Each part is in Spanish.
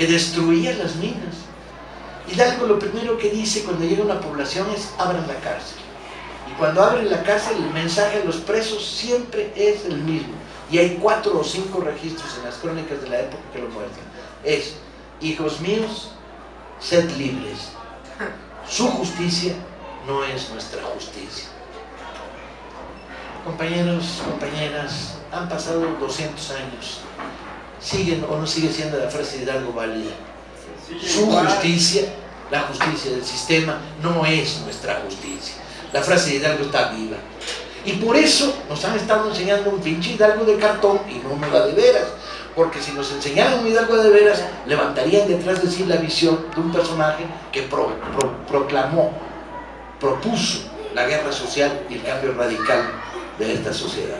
que destruía las minas. Hidalgo lo primero que dice cuando llega una población es abran la cárcel. Y cuando abren la cárcel el mensaje a los presos siempre es el mismo. Y hay cuatro o cinco registros en las crónicas de la época que lo muestran. Es, hijos míos, sed libres. Su justicia no es nuestra justicia. Compañeros, compañeras, han pasado 200 años. ¿Siguen o no sigue siendo la frase de Hidalgo válida? Su justicia, la justicia del sistema, no es nuestra justicia. La frase de Hidalgo está viva. Y por eso nos han estado enseñando un pinche Hidalgo de cartón y no una de veras. Porque si nos enseñaran un Hidalgo de veras, levantarían detrás de sí la visión de un personaje que proclamó, propuso la guerra social y el cambio radical de esta sociedad.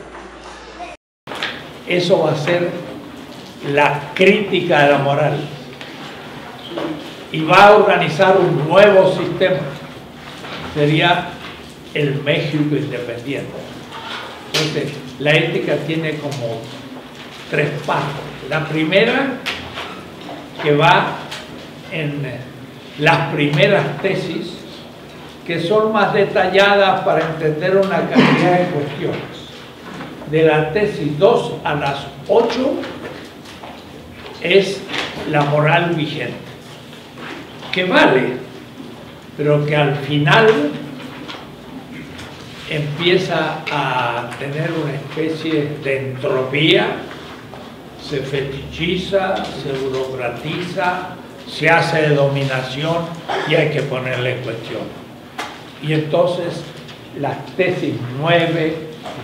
Eso va a ser la crítica de la moral y va a organizar un nuevo sistema. Sería el México independiente. Entonces, la ética tiene como tres partes. La primera, que va en las primeras tesis, que son más detalladas para entender una cantidad de cuestiones. De la tesis 2 a las 8 es la moral vigente, que vale, pero que al final empieza a tener una especie de entropía, se fetichiza, se burocratiza, se hace de dominación y hay que ponerle cuestión. Y entonces las tesis 9,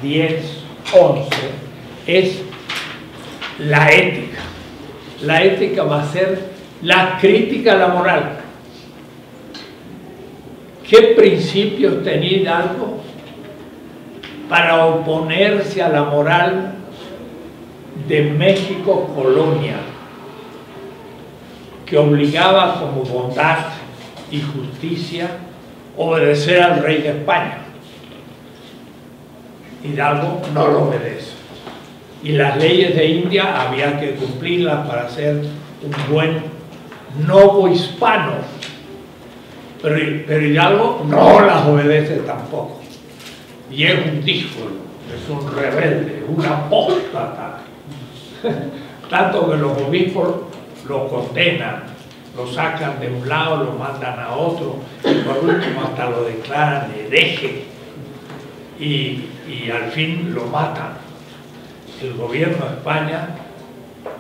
10, 11 es la ética. La ética va a ser la crítica a la moral. ¿Qué principios tenía algo para oponerse a la moral de México colonia, que obligaba como bondad y justicia obedecer al rey de España. Hidalgo no lo obedece. Y las leyes de India había que cumplirlas para ser un buen novo hispano. Pero, pero Hidalgo no las obedece tampoco y es un díscolo, es un rebelde, un apóstata. Tanto que los obispos lo condenan, lo sacan de un lado, lo mandan a otro, y por último hasta lo declaran hereje y, y al fin lo matan. El gobierno de España,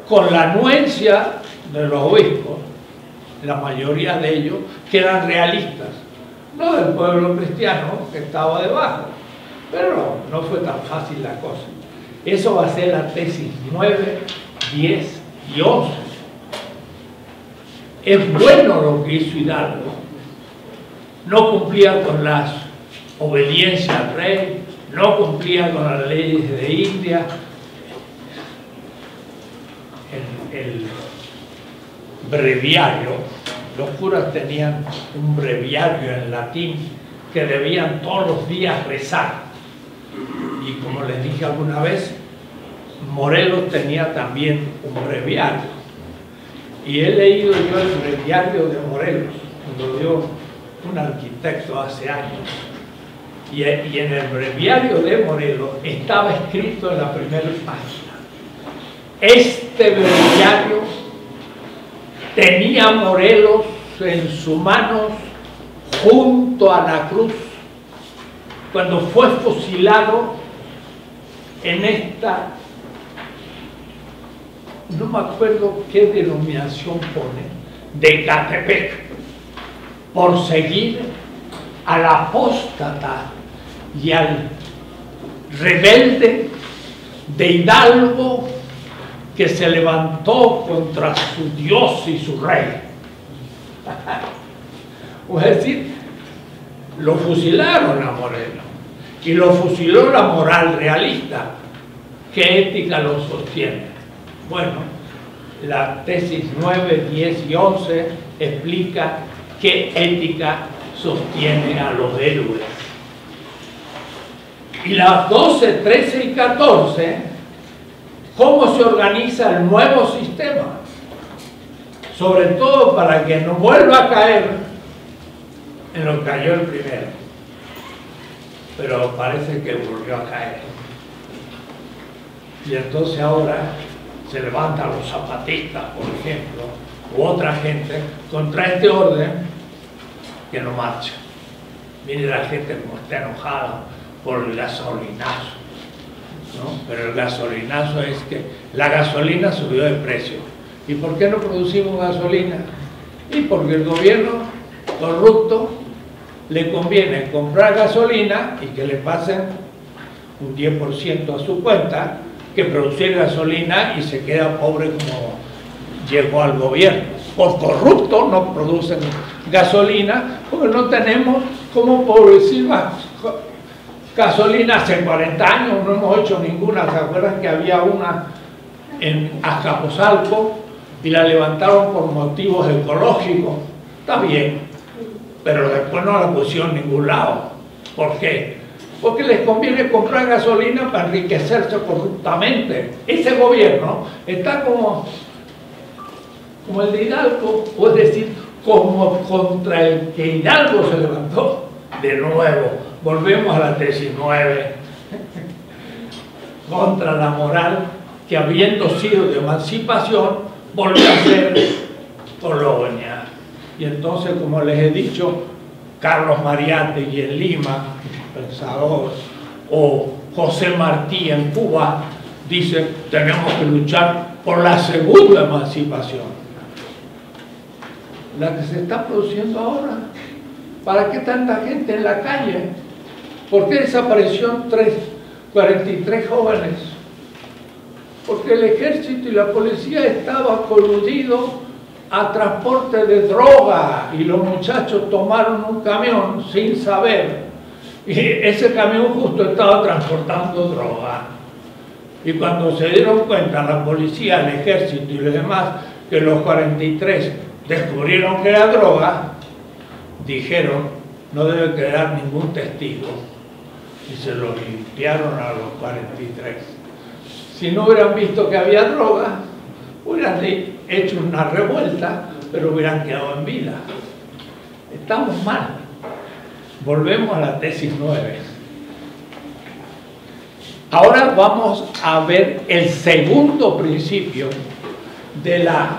con la anuencia de los obispos, la mayoría de ellos, que eran realistas, no del pueblo cristiano que estaba debajo, pero no, fue tan fácil la cosa. Eso va a ser la tesis 9, 10 y 11. Es bueno lo que hizo Hidalgo. No cumplía con las obediencias al rey, no cumplía con las leyes de India. Breviario, los curas tenían un breviario en latín que debían todos los días rezar y como les dije alguna vez, Morelos tenía también un breviario. Y he leído yo el breviario de Morelos, lo dio un arquitecto hace años. Y, en el breviario de Morelos estaba escrito en la primera página. Este breviario tenía Morelos en sus manos junto a la cruz cuando fue fusilado en esta, no me acuerdo qué denominación pone, de Catepec, por seguir al apóstata y al rebelde de Hidalgo que se levantó contra su Dios y su rey. Es decir, lo fusilaron a Moreno y lo fusiló la moral realista. ¿Qué ética lo sostiene? Bueno, la tesis 9, 10 y 11 explica qué ética sostiene a los héroes. Y las 12, 13 y 14, ¿cómo se organiza el nuevo sistema? sobre todo para que no vuelva a caer en lo que cayó el primero. Pero parece que volvió a caer. Y entonces ahora se levantan los zapatistas, por ejemplo, u otra gente, contra este orden que no marcha. Mire la gente como está enojada por el gasolinazo. ¿No? Pero el gasolinazo es que la gasolina subió de precio. ¿Y por qué no producimos gasolina? Y porque el gobierno corrupto le conviene comprar gasolina y que le pasen un 10% a su cuenta que producir gasolina y se queda pobre como llegó al gobierno. Por corrupto no producen gasolina porque no tenemos como producir gasolina hace 40 años, no hemos hecho ninguna. ¿Se acuerdan que había una en Azcapotzalco y la levantaron por motivos ecológicos? Está bien, pero después no la pusieron en ningún lado. ¿Por qué? porque les conviene comprar gasolina para enriquecerse corruptamente. Ese gobierno está como, como el de Hidalgo, o es decir, como contra el que Hidalgo se levantó. De nuevo, volvemos a la tesis 9, contra la moral que habiendo sido de emancipación, volvió a ser colonia. Y entonces, como les he dicho, Carlos Mariate y en Lima pensador, o José Martí en Cuba, dice, tenemos que luchar por la segunda emancipación. La que se está produciendo ahora. ¿Para qué tanta gente en la calle? ¿Por qué desaparecieron 43 jóvenes? Porque el ejército y la policía estaban coludidos a transporte de droga y los muchachos tomaron un camión sin saber y ese camión justo estaba transportando droga. Y cuando se dieron cuenta la policía, el ejército y los demás, que los 43 descubrieron que era droga, dijeron, no debe quedar ningún testigo. Y se lo limpiaron a los 43. Si no hubieran visto que había droga, hubieran hecho una revuelta, pero hubieran quedado en vida. Estamos mal. Volvemos a la tesis 9. Ahora vamos a ver el segundo principio de la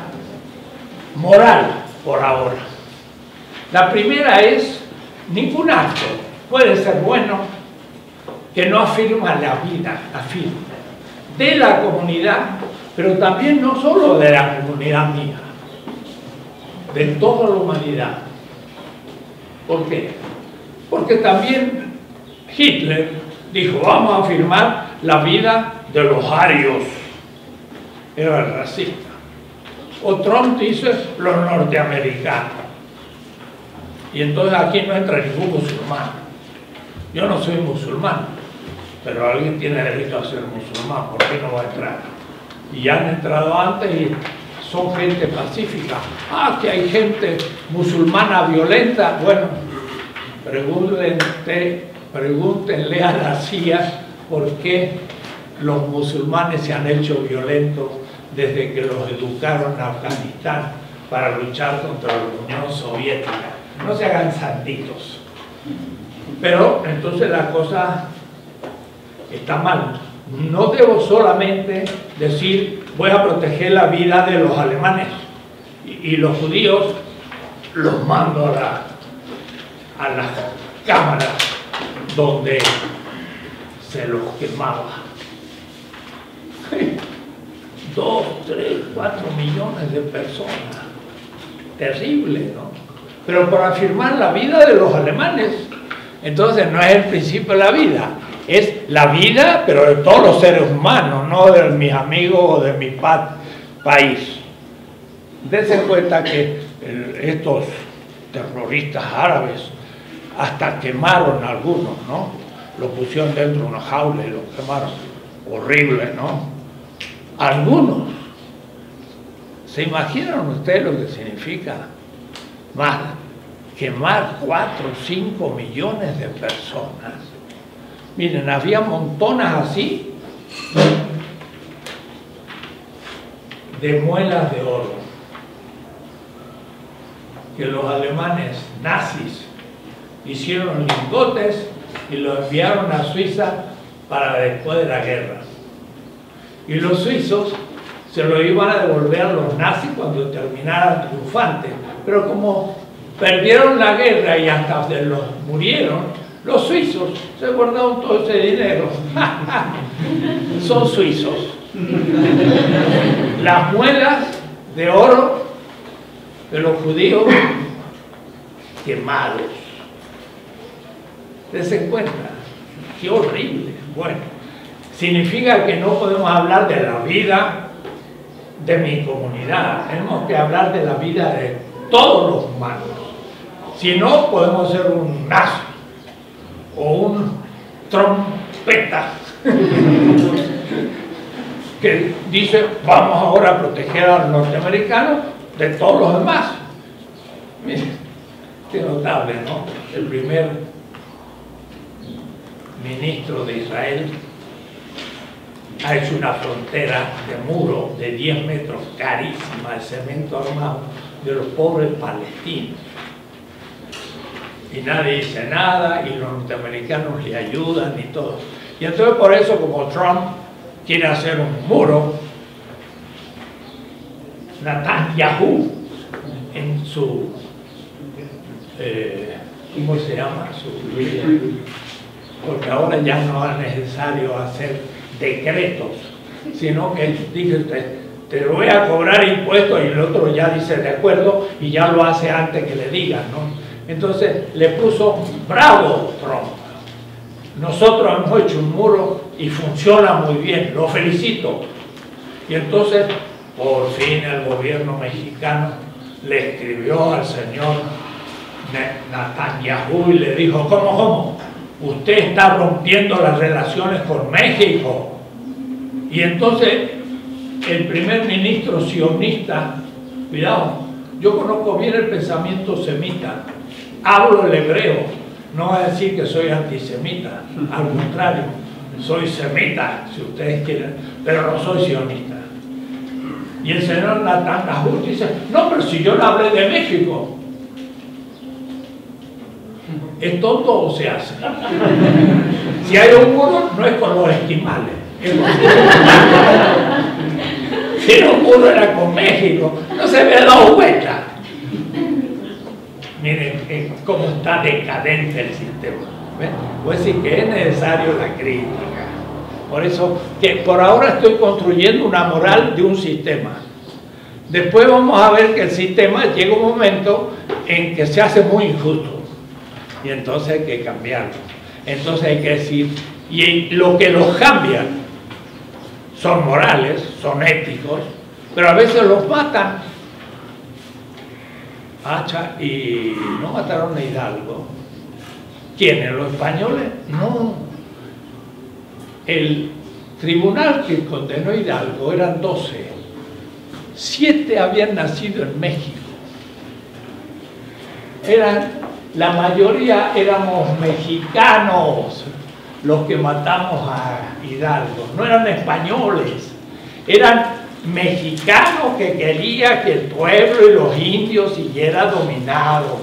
moral por ahora. La primera es, ningún acto puede ser bueno que no afirma la vida, afirma, de la comunidad, pero también no solo de la comunidad mía, de toda la humanidad. ¿Por qué? Porque también Hitler dijo, vamos a afirmar la vida de los arios. Era el racista. O Trump dice los norteamericanos. Y entonces aquí no entra ningún musulmán. Yo no soy musulmán, pero alguien tiene derecho a ser musulmán, ¿por qué no va a entrar? Y ya han entrado antes y son gente pacífica. Ah, que hay gente musulmana violenta. Bueno, Pregúntenle, pregúntenle a la CIA por qué los musulmanes se han hecho violentos desde que los educaron en Afganistán para luchar contra la Unión Soviética. No se hagan santitos. Pero entonces la cosa está mal. No debo solamente decir voy a proteger la vida de los alemanes y, los judíos los mando a la a las cámaras donde se los quemaba. Dos, tres, cuatro millones de personas. Terrible, ¿no? Pero para afirmar la vida de los alemanes. Entonces no es el principio de la vida, es la vida, pero de todos los seres humanos, no de mis amigos o de mi país. Dense cuenta que estos terroristas árabes hasta quemaron algunos, ¿no? Lo pusieron dentro de una jaula y lo quemaron. Horrible, ¿no? Algunos. ¿Se imaginan ustedes lo que significa? Más, quemar 4 o 5 millones de personas. Miren, había montonas así de muelas de oro. que los alemanes nazis hicieron lingotes y los enviaron a Suiza para después de la guerra. Y los suizos se lo iban a devolver a los nazis cuando terminaran triunfantes. Pero como perdieron la guerra y hasta los murieron, los suizos se guardaron todo ese dinero. Son suizos. Las muelas de oro de los judíos quemados. ¿Se cuenta? Qué horrible. Bueno, significa que no podemos hablar de la vida de mi comunidad. Tenemos que hablar de la vida de todos los humanos. Si no, podemos ser un nazi o un trompeta que dice vamos ahora a proteger a los norteamericanos de todos los demás. Miren, qué notable, ¿no? El primer ministro de Israel ha hecho una frontera de muro de 10 metros, carísima, de cemento armado, de los pobres palestinos. Y nadie dice nada, y los norteamericanos le ayudan y todo. Y entonces por eso, como Trump quiere hacer un muro, Netanyahu, en su, eh, ¿cómo se llama? Su, porque ahora ya no es necesario hacer decretos, sino que dice usted, te voy a cobrar impuestos y el otro ya dice de acuerdo y ya lo hace antes que le digan, ¿no? Entonces le puso bravo Trump. Nosotros hemos hecho un muro y funciona muy bien, lo felicito. Y entonces, por fin el gobierno mexicano le escribió al señor Netanyahu y le dijo, ¿cómo, cómo? Usted está rompiendo las relaciones con México. Y entonces el primer ministro sionista, cuidado, yo conozco bien el pensamiento semita, hablo el hebreo, no voy a decir que soy antisemita, al contrario, soy semita, si ustedes quieren, pero no soy sionista. Y el señor Natán dice, no, pero si yo le hablé de México, ¿es tonto o se hace? Si hay un muro, no es con los esquimales. Si un muro era con México, no se me dado vuelta. Miren eh, cómo está decadente el sistema. Pues sí que es necesario la crítica. Por eso que por ahora estoy construyendo una moral de un sistema. Después vamos a ver que el sistema llega un momento en que se hace muy injusto. Y entonces hay que cambiarlo. Entonces hay que decir, y lo que los cambia son morales, son éticos, pero a veces los matan y no mataron a Hidalgo. ¿Quiénes? ¿Los españoles? No. El tribunal que condenó a Hidalgo eran 12. Siete habían nacido en México. Eran, la mayoría éramos mexicanos los que matamos a Hidalgo. No eran españoles. Eran mexicano que quería que el pueblo y los indios siguiera dominado.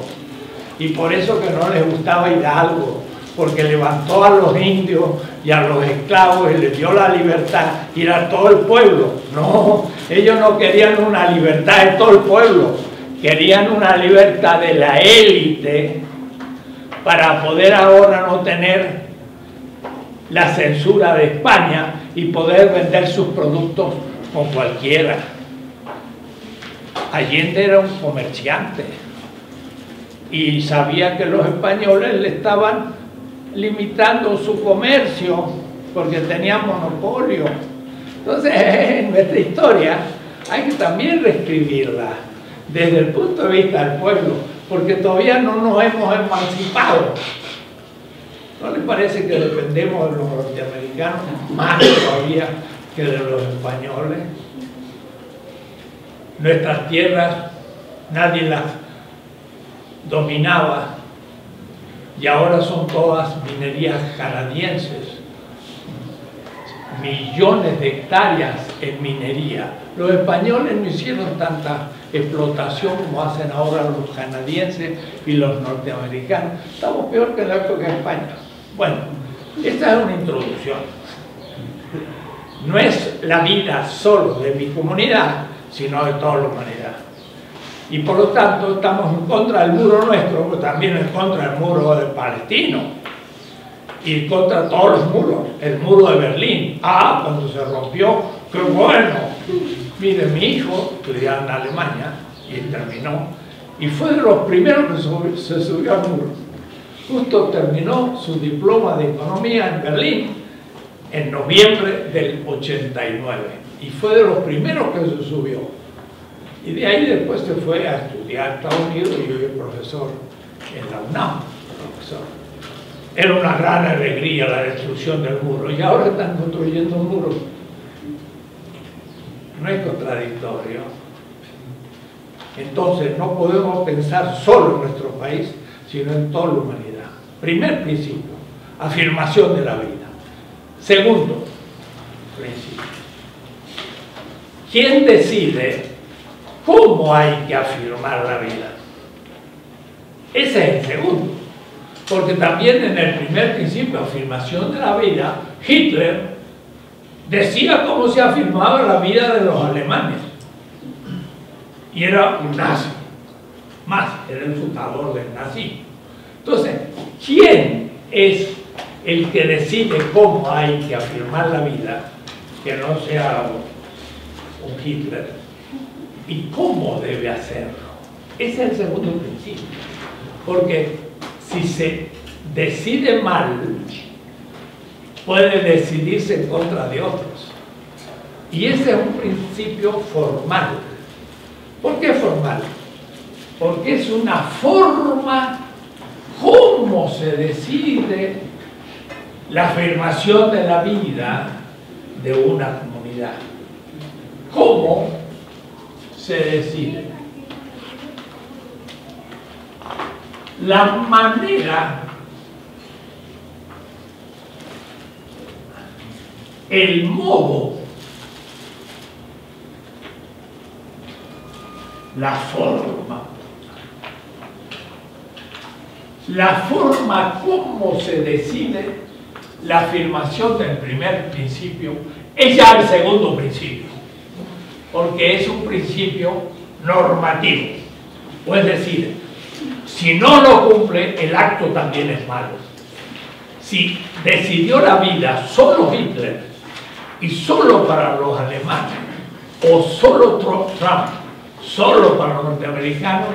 Y por eso que no les gustaba Hidalgo, porque levantó a los indios y a los esclavos y les dio la libertad y era todo el pueblo. No, ellos no querían una libertad de todo el pueblo, querían una libertad de la élite para poder ahora no tener la censura de España y poder vender sus productos con cualquiera. Allende era un comerciante y sabía que los españoles le estaban limitando su comercio porque tenían monopolio. Entonces, en nuestra historia hay que también reescribirla desde el punto de vista del pueblo, porque todavía no nos hemos emancipado. ¿No les parece que dependemos de los norteamericanos más todavía que de los españoles. Nuestras tierras nadie las dominaba y ahora son todas minerías canadienses. Millones de hectáreas en minería. Los españoles no hicieron tanta explotación como hacen ahora los canadienses y los norteamericanos. Estamos peor que la época de España. Bueno, esta es una introducción. No es la vida solo de mi comunidad, sino de toda la humanidad. Y por lo tanto estamos en contra del muro nuestro, pero también en contra del muro del palestino. Y contra todos los muros. El muro de Berlín. Ah, cuando se rompió, qué bueno. Mire, mi hijo estudiaba en Alemania y terminó. Y fue de los primeros que se subió al muro. Justo terminó su diploma de economía en Berlín en noviembre del 89. Y fue de los primeros que se subió. Y de ahí después se fue a estudiar a Estados Unidos y hoy es profesor en la UNAM. Profesor. Era una gran alegría la destrucción del muro y ahora están construyendo un muro. No es contradictorio. Entonces no podemos pensar solo en nuestro país, sino en toda la humanidad. Primer principio, afirmación de la vida. Segundo principio, ¿quién decide cómo hay que afirmar la vida? Ese es el segundo. Porque también en el primer principio, afirmación de la vida, Hitler decía cómo se afirmaba la vida de los alemanes. Y era un nazi. Más, era el fundador del nazismo. Entonces, ¿quién es el que decide cómo hay que afirmar la vida, que no sea un Hitler, y cómo debe hacerlo? Ese es el segundo principio. Porque si se decide mal, puede decidirse en contra de otros. Y ese es un principio formal. ¿Por qué formal? Porque es una forma cómo se decide la afirmación de la vida de una comunidad. ¿Cómo se decide? La manera, el modo, la forma la forma como se decide la afirmación del primer principio es ya el segundo principio, porque es un principio normativo. Es decir, si no lo cumple, el acto también es malo. Si decidió la vida solo Hitler y solo para los alemanes, o solo Trump, solo para los norteamericanos,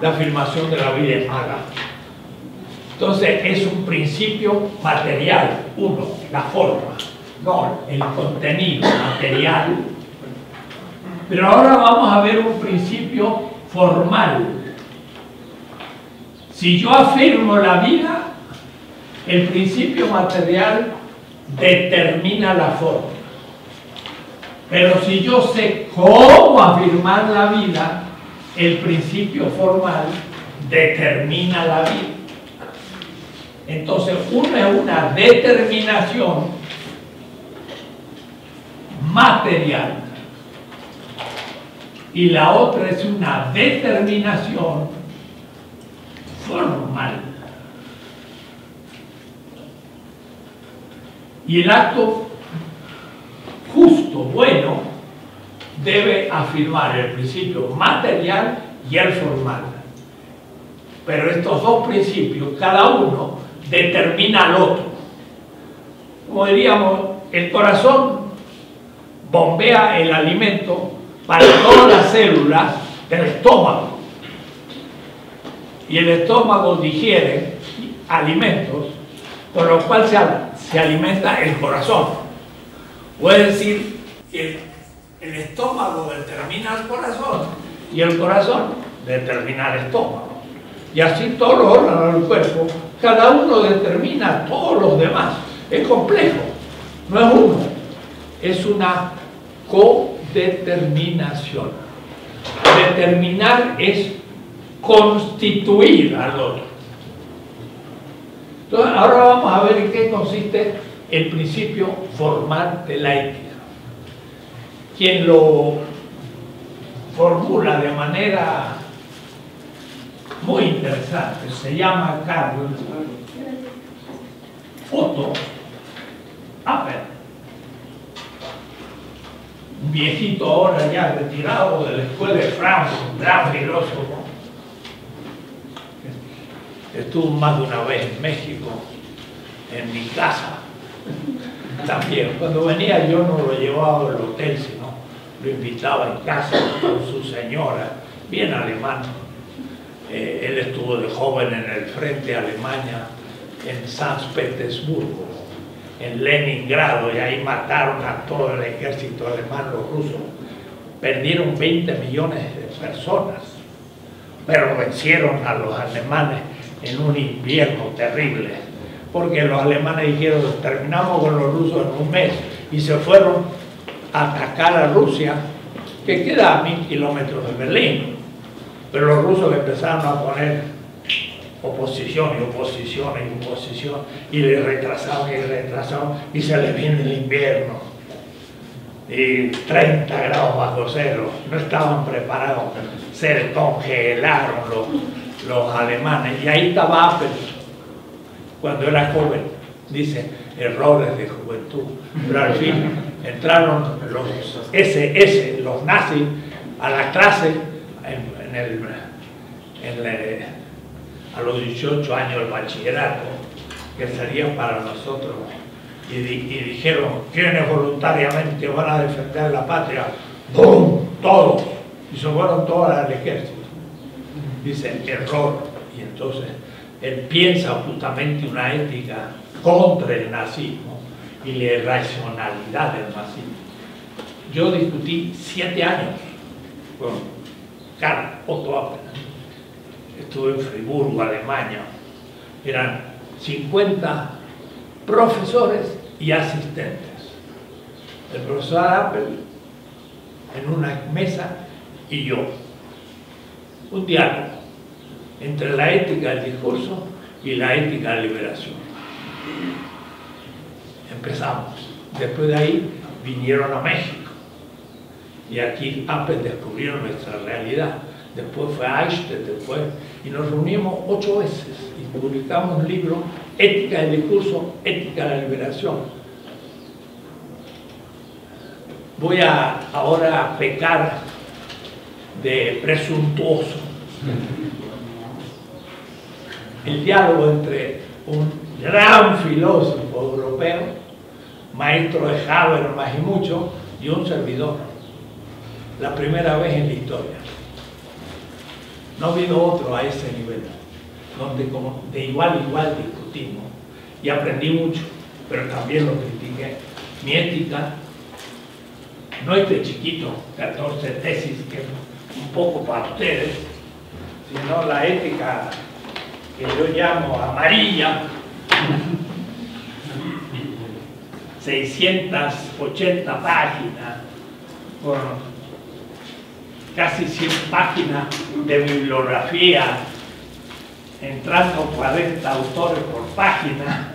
la afirmación de la vida es mala. Entonces es un principio material, uno, la forma, no el contenido material. Pero ahora vamos a ver un principio formal. Si yo afirmo la vida, el principio material determina la forma. Pero si yo sé cómo afirmar la vida, el principio formal determina la vida. Entonces, una es una determinación material y la otra es una determinación formal. Y el acto justo, bueno, debe afirmar el principio material y el formal. Pero estos dos principios, cada uno, determina al otro. Como diríamos, el corazón bombea el alimento para todas las células del estómago. Y el estómago digiere alimentos, por lo cual se, alimenta el corazón. Puede decir que el estómago determina el corazón y el corazón determina el estómago. Y así todos los órganos del cuerpo cada uno determina todos los demás. Es complejo, no es uno, es una codeterminación. Determinar es constituir al otro. Entonces, ahora vamos a ver en qué consiste el principio formal de la ética. Quien lo formula de manera muy interesante, se llama Carlos Otto Apple, un viejito ahora ya retirado de la escuela de Francia, un gran filósofo, estuvo más de una vez en México, en mi casa también. Cuando venía yo no lo llevaba al hotel, sino lo invitaba en casa con su señora, bien alemán. Eh, él estuvo de joven en el frente de Alemania, en San Petersburgo, en Leningrado, y ahí mataron a todo el ejército alemán, los rusos. Perdieron 20 millones de personas, pero vencieron a los alemanes en un invierno terrible, porque los alemanes dijeron, terminamos con los rusos en un mes, y se fueron a atacar a Rusia, que queda a mil kilómetros de Berlín. Pero los rusos empezaron a poner oposición y oposición y oposición, y le retrasaron y retrasaron, y se les viene el invierno. Y 30 grados bajo cero, no estaban preparados, se congelaron los, los alemanes. Y ahí estaba Apple, cuando era joven, dice, errores de juventud. Pero al fin entraron los SS, los nazis, a la clase en, el, a los 18 años del bachillerato, que serían para nosotros. Y, dijeron, ¿quiénes voluntariamente van a defender la patria? ¡Bum! Todos. Y se fueron todos al ejército dice error, y entonces él piensa justamente una ética contra el nazismo y la irracionalidad del nazismo. Yo discutí siete años con Karl Otto Appel. Estuve en Friburgo, Alemania. Eran 50 profesores y asistentes. El profesor Appel en una mesa y yo un diálogo entre la ética del discurso y la ética de la liberación. Empezamos. Después de ahí vinieron a México. Y aquí Apple descubrieron nuestra realidad. Después fue Einstein, después. Y nos reunimos ocho veces y publicamos un libro, Ética del discurso, Ética de la liberación. Voy a ahora pecar de presuntuoso. El diálogo entre un gran filósofo europeo, maestro de Habermas y mucho, y un servidor. La primera vez en la historia. No ha habido otro a ese nivel, donde como de igual a igual discutimos. Y aprendí mucho, pero también lo critiqué. Mi ética no es de chiquito, 14 tesis que un poco para ustedes, sino la ética que yo llamo amarilla, 680 páginas, con casi 100 páginas de bibliografía, entrando 40 autores por página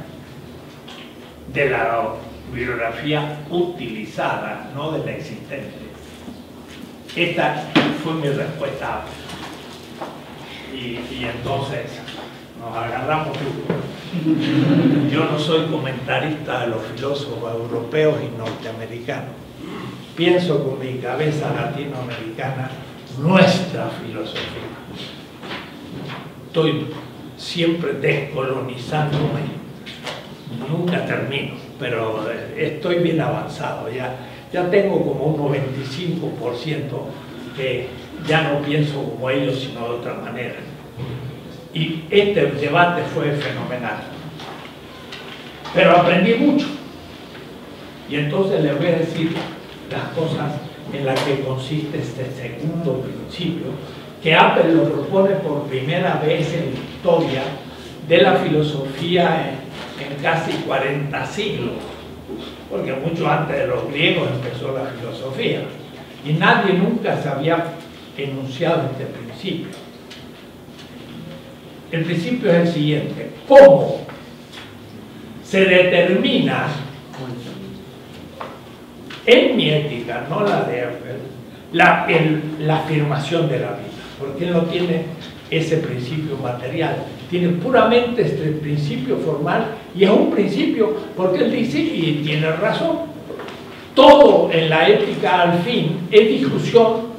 de la bibliografía utilizada, no de la existente. Esta fue mi respuesta. Y, y entonces nos agarramos Yo no soy comentarista de los filósofos europeos y norteamericanos. Pienso con mi cabeza latinoamericana nuestra filosofía. Estoy siempre descolonizándome. Nunca termino, pero estoy bien avanzado ya ya tengo como un 95% que ya no pienso como ellos, sino de otra manera. Y este debate fue fenomenal. Pero aprendí mucho. Y entonces les voy a decir las cosas en las que consiste este segundo principio, que Apple lo propone por primera vez en la historia de la filosofía en, casi 40 siglos porque mucho antes de los griegos empezó la filosofía y nadie nunca se había enunciado este principio. El principio es el siguiente, ¿cómo se determina en mi ética, no la de la, la afirmación de la vida, porque él no tiene ese principio material, tiene puramente este principio formal y es un principio porque él dice, y tiene razón, todo en la ética al fin es discusión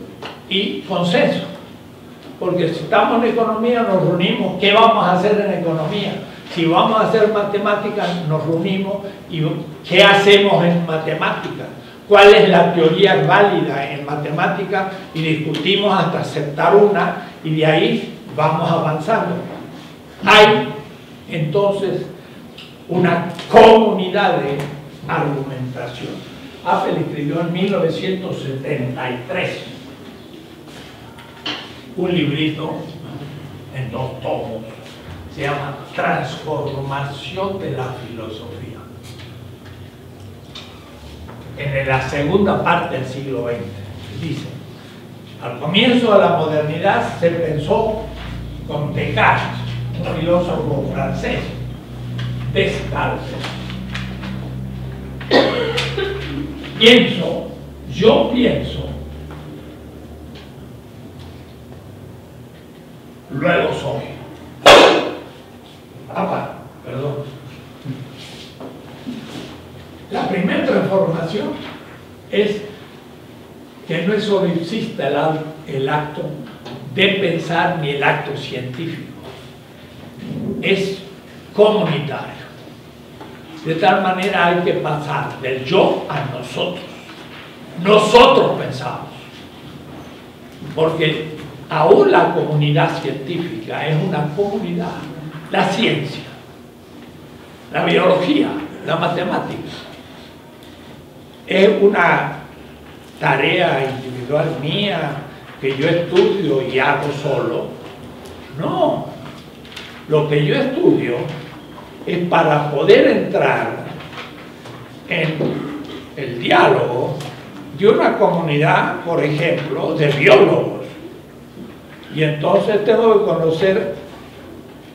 y consenso. Porque si estamos en economía nos reunimos, ¿qué vamos a hacer en economía? Si vamos a hacer matemáticas, nos reunimos y ¿qué hacemos en matemáticas? ¿Cuál es la teoría válida en matemáticas? Y discutimos hasta aceptar una y de ahí vamos avanzando. Hay entonces una comunidad de argumentación. Apple escribió en 1973 un librito en dos tomos, se llama Transformación de la Filosofía. En la segunda parte del siglo XX, dice, al comienzo de la modernidad se pensó con Descartes, un filósofo francés, Descartes. Pienso, yo pienso, luego soy. Apa, perdón. La primera es que no solo existe el, el acto de pensar ni el acto científico, es comunitario. De tal manera hay que pasar del yo a nosotros. Nosotros pensamos. Porque aún la comunidad científica es una comunidad. La ciencia, la biología, la matemática. Es una tarea individual mía que yo estudio y hago solo. No. Lo que yo estudio es para poder entrar en el diálogo de una comunidad, por ejemplo, de biólogos. Y entonces tengo que conocer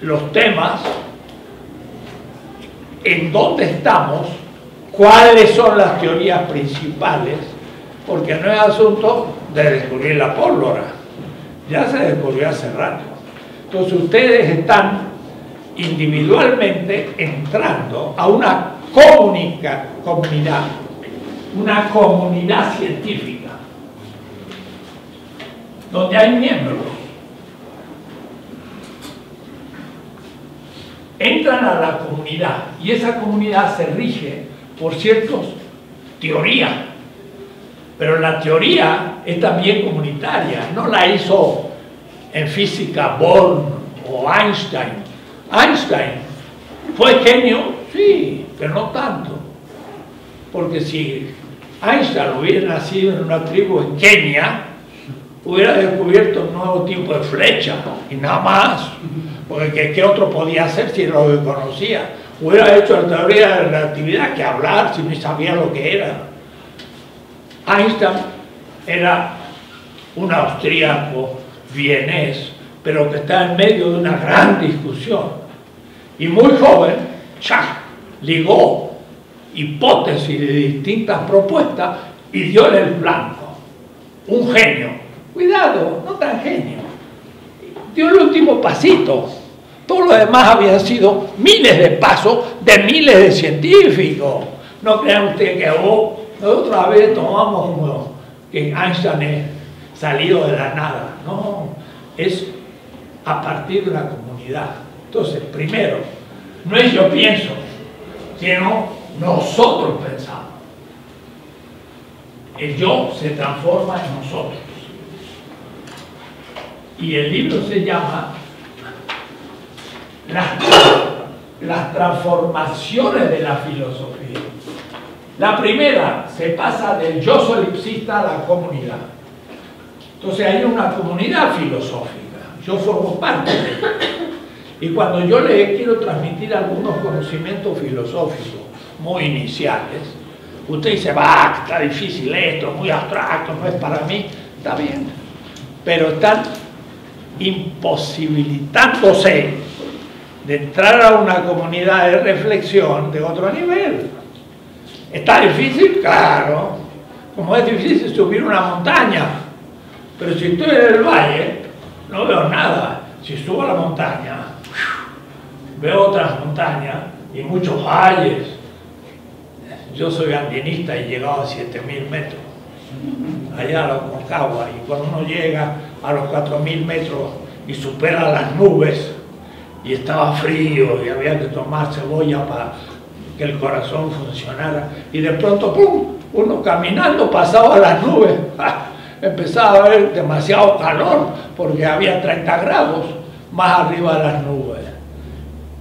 los temas, en dónde estamos, cuáles son las teorías principales, porque no es asunto de descubrir la pólvora, ya se descubrió hace rato. Entonces ustedes están individualmente entrando a una comunidad, una comunidad científica, donde hay miembros. Entran a la comunidad y esa comunidad se rige por ciertas teorías, pero la teoría es también comunitaria, no la hizo en física Born o Einstein, Einstein fue genio, sí, pero no tanto. Porque si Einstein hubiera nacido en una tribu en Kenia, hubiera descubierto un nuevo tipo de flecha y nada más. Porque ¿qué, otro podía hacer si lo conocía? Hubiera hecho la teoría la relatividad que hablar si no sabía lo que era. Einstein era un austríaco vienés, pero que está en medio de una gran discusión y muy joven, ya, ligó hipótesis de distintas propuestas y dio el blanco. Un genio. Cuidado, no tan genio. Dio el último pasito. Todo lo demás había sido miles de pasos de miles de científicos. No crean ustedes que oh, nosotros a veces tomamos como que Einstein es salido de la nada. No, es a partir de una comunidad. Entonces, primero, no es yo pienso, sino nosotros pensamos. El yo se transforma en nosotros. Y el libro se llama las, transformaciones de la filosofía. La primera se pasa del yo solipsista a la comunidad. Entonces hay una comunidad filosófica. Yo formo parte. Y cuando yo le quiero transmitir algunos conocimientos filosóficos muy iniciales, usted dice, va, está difícil esto, muy abstracto, no es para mí, está bien. Pero están imposibilitándose de entrar a una comunidad de reflexión de otro nivel. ¿Está difícil? Claro. Como es difícil subir una montaña, Pero si estoy en el valle, no veo nada. Si subo a la montaña, veo otras montañas y muchos valles. Yo soy andinista y he llegado a 7000 metros, allá a la Concagua, y cuando uno llega a los 4000 metros y supera las nubes, y estaba frío y había que tomar cebolla para que el corazón funcionara, y de pronto, ¡pum! uno caminando pasaba las nubes, empezaba a haber demasiado calor porque había 30 grados más arriba de las nubes.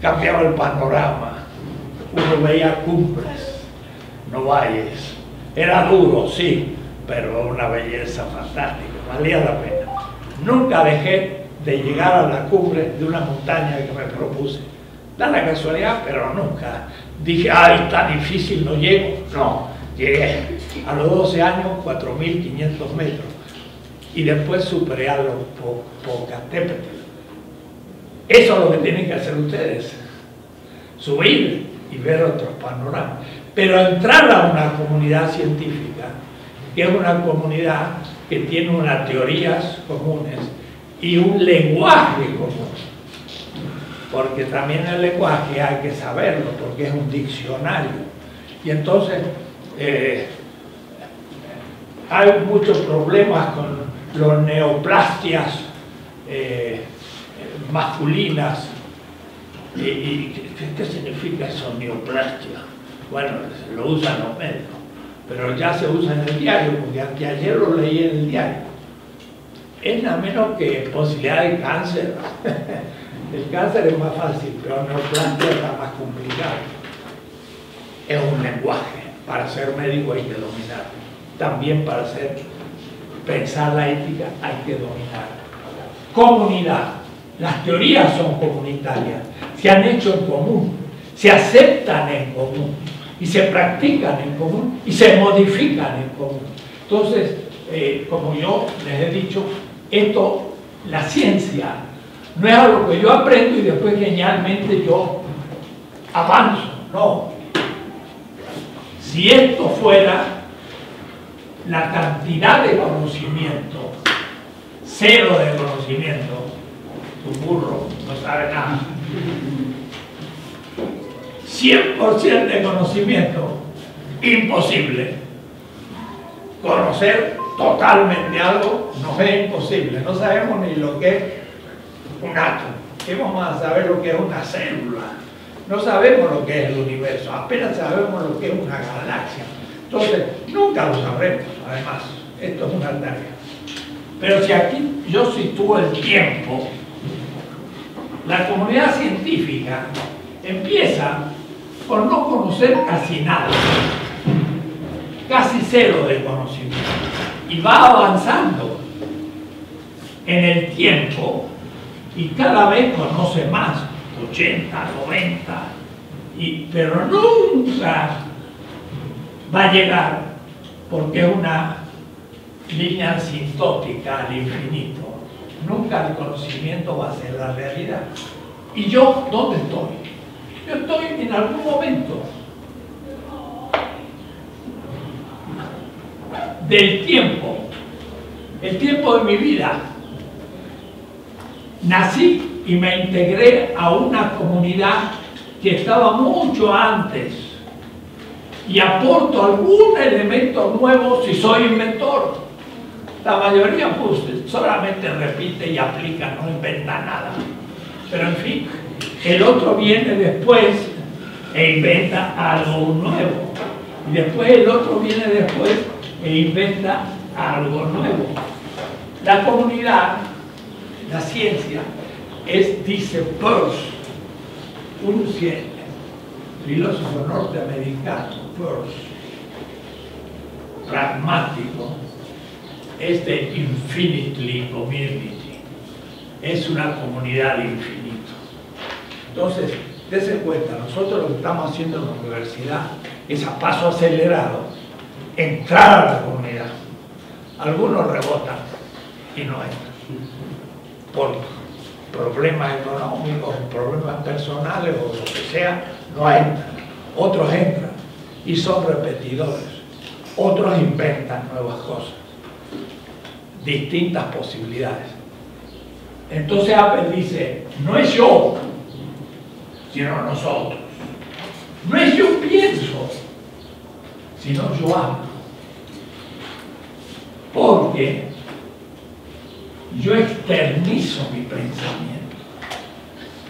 Cambiaba el panorama, uno veía cumbres, no valles. Era duro, sí, pero una belleza fantástica, valía la pena. Nunca dejé de llegar a la cumbre de una montaña que me propuse. Da la casualidad, pero nunca. Dije, ay, está difícil, no llego. No, llegué a los 12 años 4.500 metros y después superé a los Popocatépetl. Eso es lo que tienen que hacer ustedes, subir y ver otros panoramas. Pero entrar a una comunidad científica, que es una comunidad que tiene unas teorías comunes y un lenguaje común. Porque también el lenguaje hay que saberlo, porque es un diccionario. Y entonces eh, hay muchos problemas con los neoplastias eh, masculinas. ¿Y, qué, significa eso, neoplastia? Bueno, lo usan los medios, pero ya se usa en el diario, porque ayer lo leí en el diario. Es nada menos que posibilidad de cáncer. el cáncer es más fácil, pero neoplastia está más complicado. Es un lenguaje para ser médico hay que dominar. También para ser, pensar la ética hay que dominar. Comunidad. Las teorías son comunitarias, se han hecho en común, se aceptan en común y se practican en común y se modifican en común. Entonces, eh, como yo les he dicho, esto, la ciencia, no es algo que yo aprendo y después genialmente yo avanzo, no, si esto fuera la cantidad de conocimiento, cero de conocimiento, tu burro no sabe nada. 100% de conocimiento, imposible. Conocer totalmente algo no es imposible. No sabemos ni lo que es un átomo. ¿Qué vamos a saber lo que es una célula? No sabemos lo que es el universo, apenas sabemos lo que es una galaxia. Entonces, nunca lo sabremos, además. Esto es una tarea. Pero si aquí yo sitúo el tiempo, la comunidad científica empieza por no conocer casi nada, casi cero de conocimiento, y va avanzando en el tiempo y cada vez conoce más 80, 90, y, pero nunca va a llegar porque es una línea asintótica al infinito. Nunca el conocimiento va a ser la realidad. ¿Y yo dónde estoy? Yo estoy en algún momento del tiempo, el tiempo de mi vida. Nací y me integré a una comunidad que estaba mucho antes y aporto algún elemento nuevo si soy inventor. La mayoría pues, solamente repite y aplica, no inventa nada. Pero en fin, el otro viene después e inventa algo nuevo. Y después el otro viene después e inventa algo nuevo. La comunidad, la ciencia, es, dice Peirce, un filósofo norteamericano, Peirce, pragmático, es de Infinitely Community, es una comunidad de infinito. Entonces, dése cuenta, nosotros lo que estamos haciendo en la universidad es a paso acelerado entrar a la comunidad. Algunos rebotan y no entran. ¿Por problemas económicos, problemas personales o lo que sea, no entran. Otros entran y son repetidores. Otros inventan nuevas cosas. distintas posibilidades. Entonces Apple dice, no es yo, sino nosotros. No es yo pienso, sino yo hablo. Porque yo externizo mi pensamiento.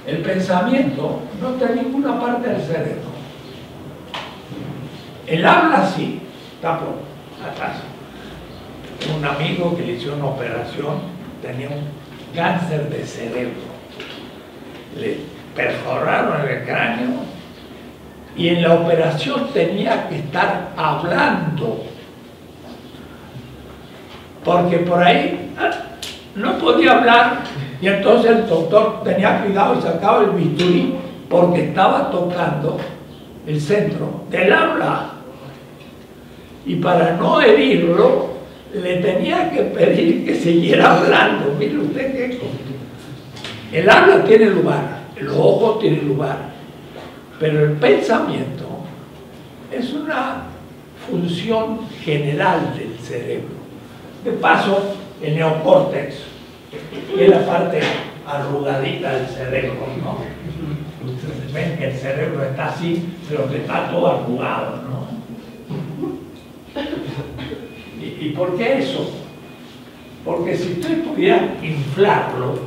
El pensamiento no está en ninguna parte del cerebro. El habla sí, está por atrás. Un amigo que le hizo una operación tenía un cáncer de cerebro. Le perforaron el cráneo y en la operación tenía que estar hablando. Porque por ahí ah, no podía hablar y entonces el doctor tenía cuidado y sacaba el bisturí porque estaba tocando el centro del habla. Y para no herirlo, le tenía que pedir que siguiera hablando. Mire usted qué El habla tiene lugar, los ojos tienen lugar, pero el pensamiento es una función general del cerebro. De paso, el neocórtex, que es la parte arrugadita del cerebro, ¿no? Ustedes ven que el cerebro está así, pero que está todo arrugado, ¿no? ¿Y, por qué eso? Porque si usted pudiera inflarlo,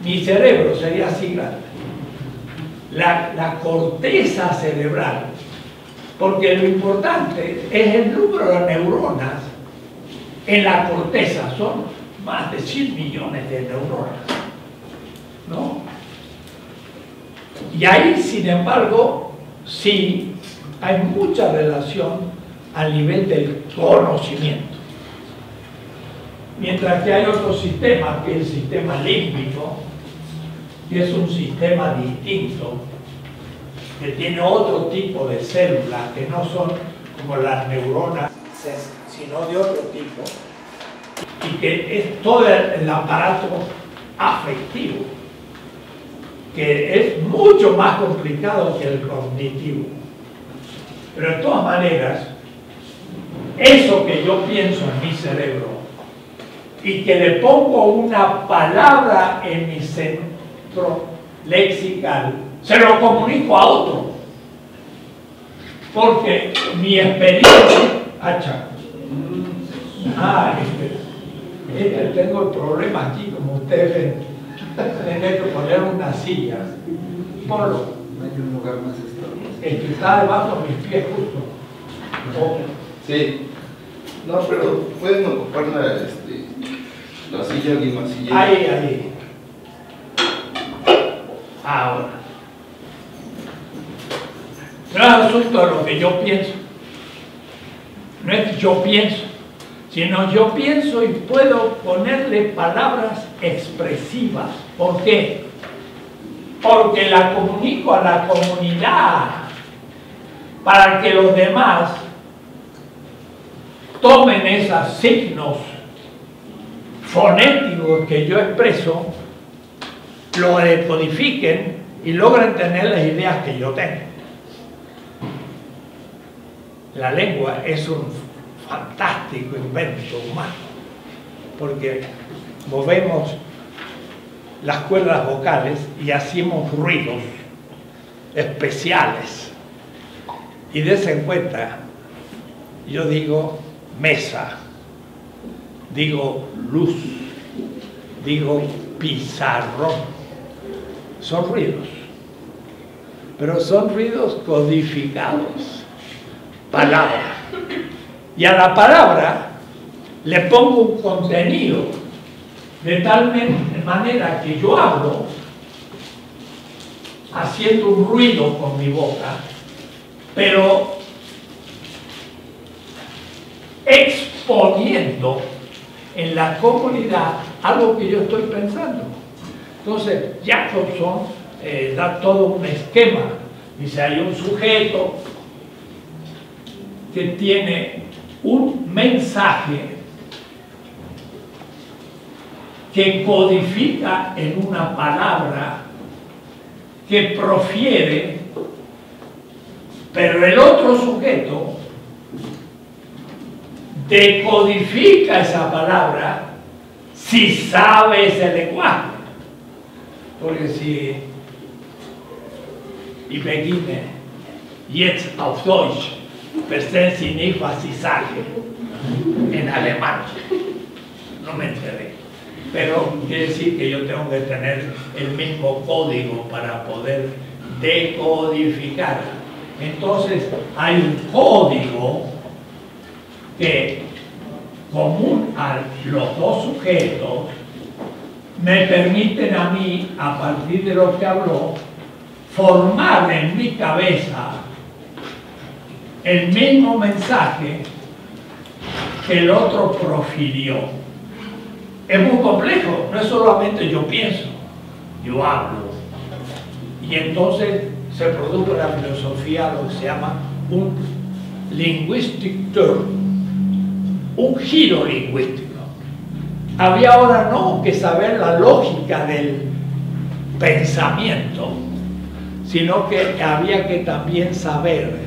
mi cerebro sería así grande. La, la, corteza cerebral, porque lo importante es el número de neuronas en la corteza, son más de 100 millones de neuronas. ¿No? Y ahí, sin embargo, sí hay mucha relación a nivel del conocimiento. Mientras que hay otro sistema, que es el sistema límbico, que es un sistema distinto, que tiene otro tipo de células, que no son como las neuronas, sino de otro tipo, y que es todo el aparato afectivo, que es mucho más complicado que el cognitivo. Pero de todas maneras, eso que yo pienso en mi cerebro y que le pongo una palabra en mi lexical, se lo comunico a otro. Porque mi experiencia... Hacha. Ah, este, este, tengo el problema aquí, como ustedes ven. Tener que poner una silla. Ponlo. Hay un lugar más estable. El que está debajo de mis pies justo. Sí. No, pero pueden ocupar la, este, la silla y más silla. Ahí, ahí. Ahora. No es asunto de lo que yo pienso. No es yo pienso, sino yo pienso y puedo ponerle palabras expresivas. ¿Por qué? Porque la comunico a la comunidad para que los demás tomen esos signos fonéticos que yo expreso, lo decodifiquen y logren tener las ideas que yo tengo. La lengua es un fantástico invento humano, porque movemos las cuerdas vocales y hacemos ruidos especiales. Y de en cuenta, yo digo, mesa, digo luz, digo pizarrón. Son ruidos, pero son ruidos codificados, palabra. Y a la palabra le pongo un contenido de tal manera que yo hablo haciendo un ruido con mi boca, pero exponiendo en la comunidad algo que yo estoy pensando. Entonces, Jacobson eh, da todo un esquema. Dice, hay un sujeto que tiene un mensaje que codifica en una palabra que profiere, pero el otro sujeto decodifica esa palabra si sabe ese lenguaje. Porque si y beginne jetzt auf Deutsch, verstehen Sie nicht, was ich sage, en alemán. No me enteré. Pero quiere decir que yo tengo que tener el mismo código para poder decodificar. Entonces hay un código que común a los dos sujetos me permiten a mí, a partir de lo que habló, formar en mi cabeza el mismo mensaje que el otro profirió. Es muy complejo, no es solamente yo pienso, yo hablo. Y entonces se produce la filosofía, lo que se llama un linguistic turn, un giro lingüístico. Había ahora no que saber la lógica del pensamiento, sino que había que también saber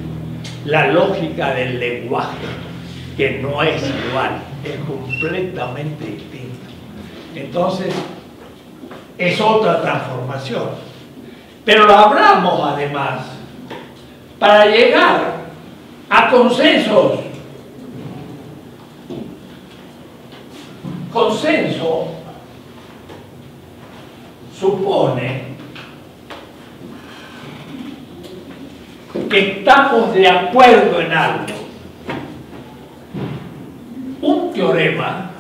la lógica del lenguaje, que no es igual, es completamente distinto. Entonces, es otra transformación. Pero lo hablamos además para llegar a consensos. Consenso supone que estamos de acuerdo en algo. Un teorema,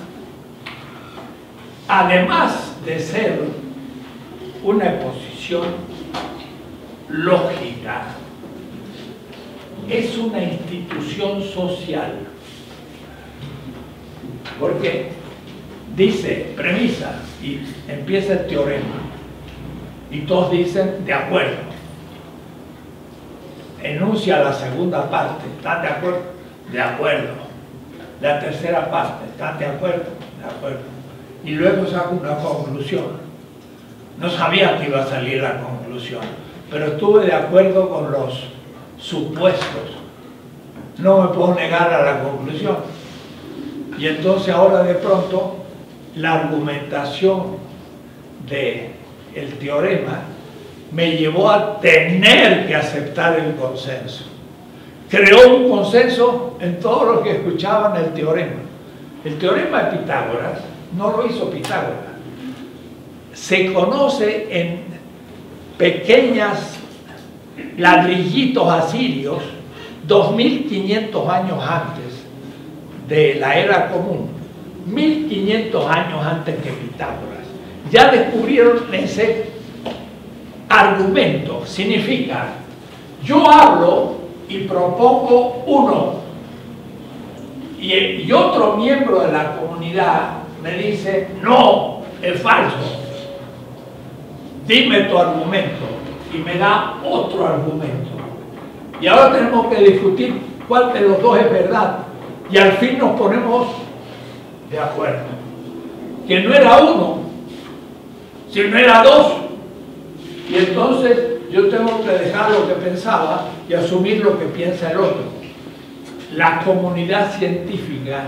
además de ser una exposición lógica, es una institución social. Porque dice premisa y empieza el teorema y todos dicen de acuerdo enuncia la segunda parte, ¿están de acuerdo? De acuerdo. La tercera parte, ¿están de acuerdo? De acuerdo. Y luego saca una conclusión. No sabía que iba a salir la conclusión, pero estuve de acuerdo con los supuestos. No me puedo negar a la conclusión. Y entonces ahora de pronto la argumentación del el teorema me llevó a tener que aceptar el consenso. Creó un consenso en todos los que escuchaban el teorema. El teorema de Pitágoras no lo hizo Pitágoras. Se conoce en pequeñas ladrillitos asirios 2500 años antes de la era común, 1500 años antes que Pitágoras. Ya descubrieron ese argumento significa yo hablo y propongo uno y, otro miembro de la comunidad me dice no, es falso. Dime tu argumento y me da otro argumento. Y ahora tenemos que discutir cuál de los dos es verdad. Y al fin nos ponemos de acuerdo que no era uno sino era dos y entonces yo tengo que dejar lo que pensaba y asumir lo que piensa el otro. La comunidad científica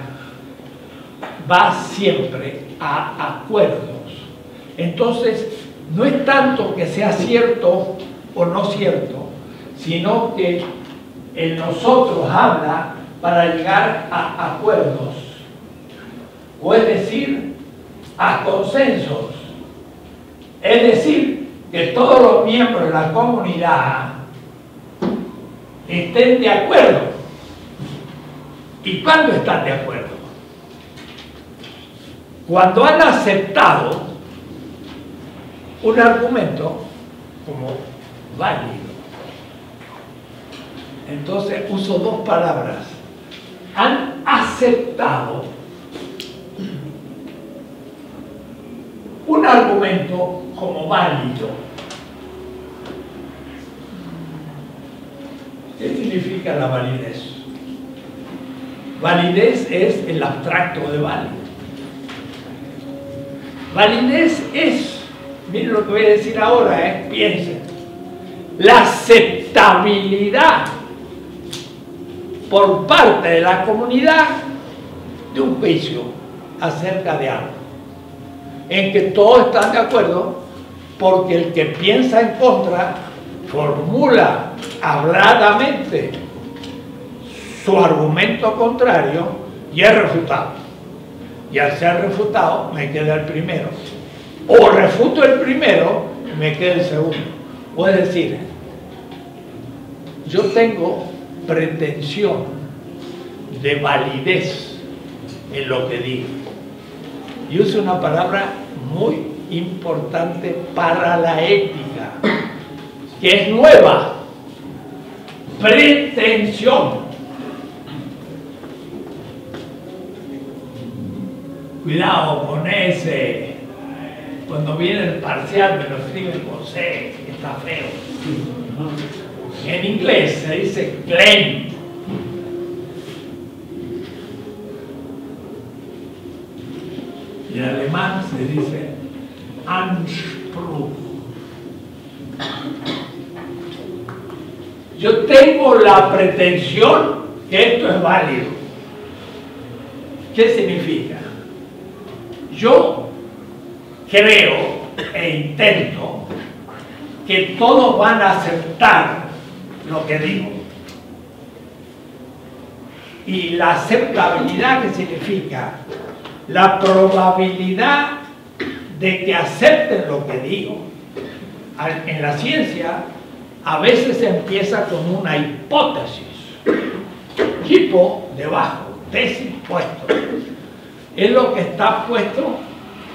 va siempre a acuerdos. Entonces, no es tanto que sea cierto o no cierto, sino que en nosotros habla para llegar a acuerdos, o es decir, a consensos. Es decir, que todos los miembros de la comunidad estén de acuerdo. ¿Y cuándo están de acuerdo? Cuando han aceptado un argumento como válido. Entonces uso dos palabras. Han aceptado un argumento como válido. ¿Qué significa la validez? Validez es el abstracto de válido. Validez es, miren lo que voy a decir ahora, ¿eh? piensen, la aceptabilidad por parte de la comunidad de un juicio acerca de algo, en que todos están de acuerdo, porque el que piensa en contra formula habladamente su argumento contrario y es refutado. Y al ser refutado, me queda el primero. O refuto el primero, me queda el segundo. O es decir, yo tengo pretensión de validez en lo que digo. Y uso una palabra muy importante para la ética, que es nueva. Pretensión. Cuidado con ese. Cuando viene el parcial me lo escribe con C, está feo. En inglés se dice claim. En alemán se dice Anspruch. Yo tengo la pretensión que esto es válido. ¿Qué significa? Yo creo e intento que todos van a aceptar lo que digo. Y la aceptabilidad que significa la probabilidad de que acepten lo que digo. En la ciencia a veces empieza con una hipótesis, tipo debajo, tesis puesto. Es lo que está puesto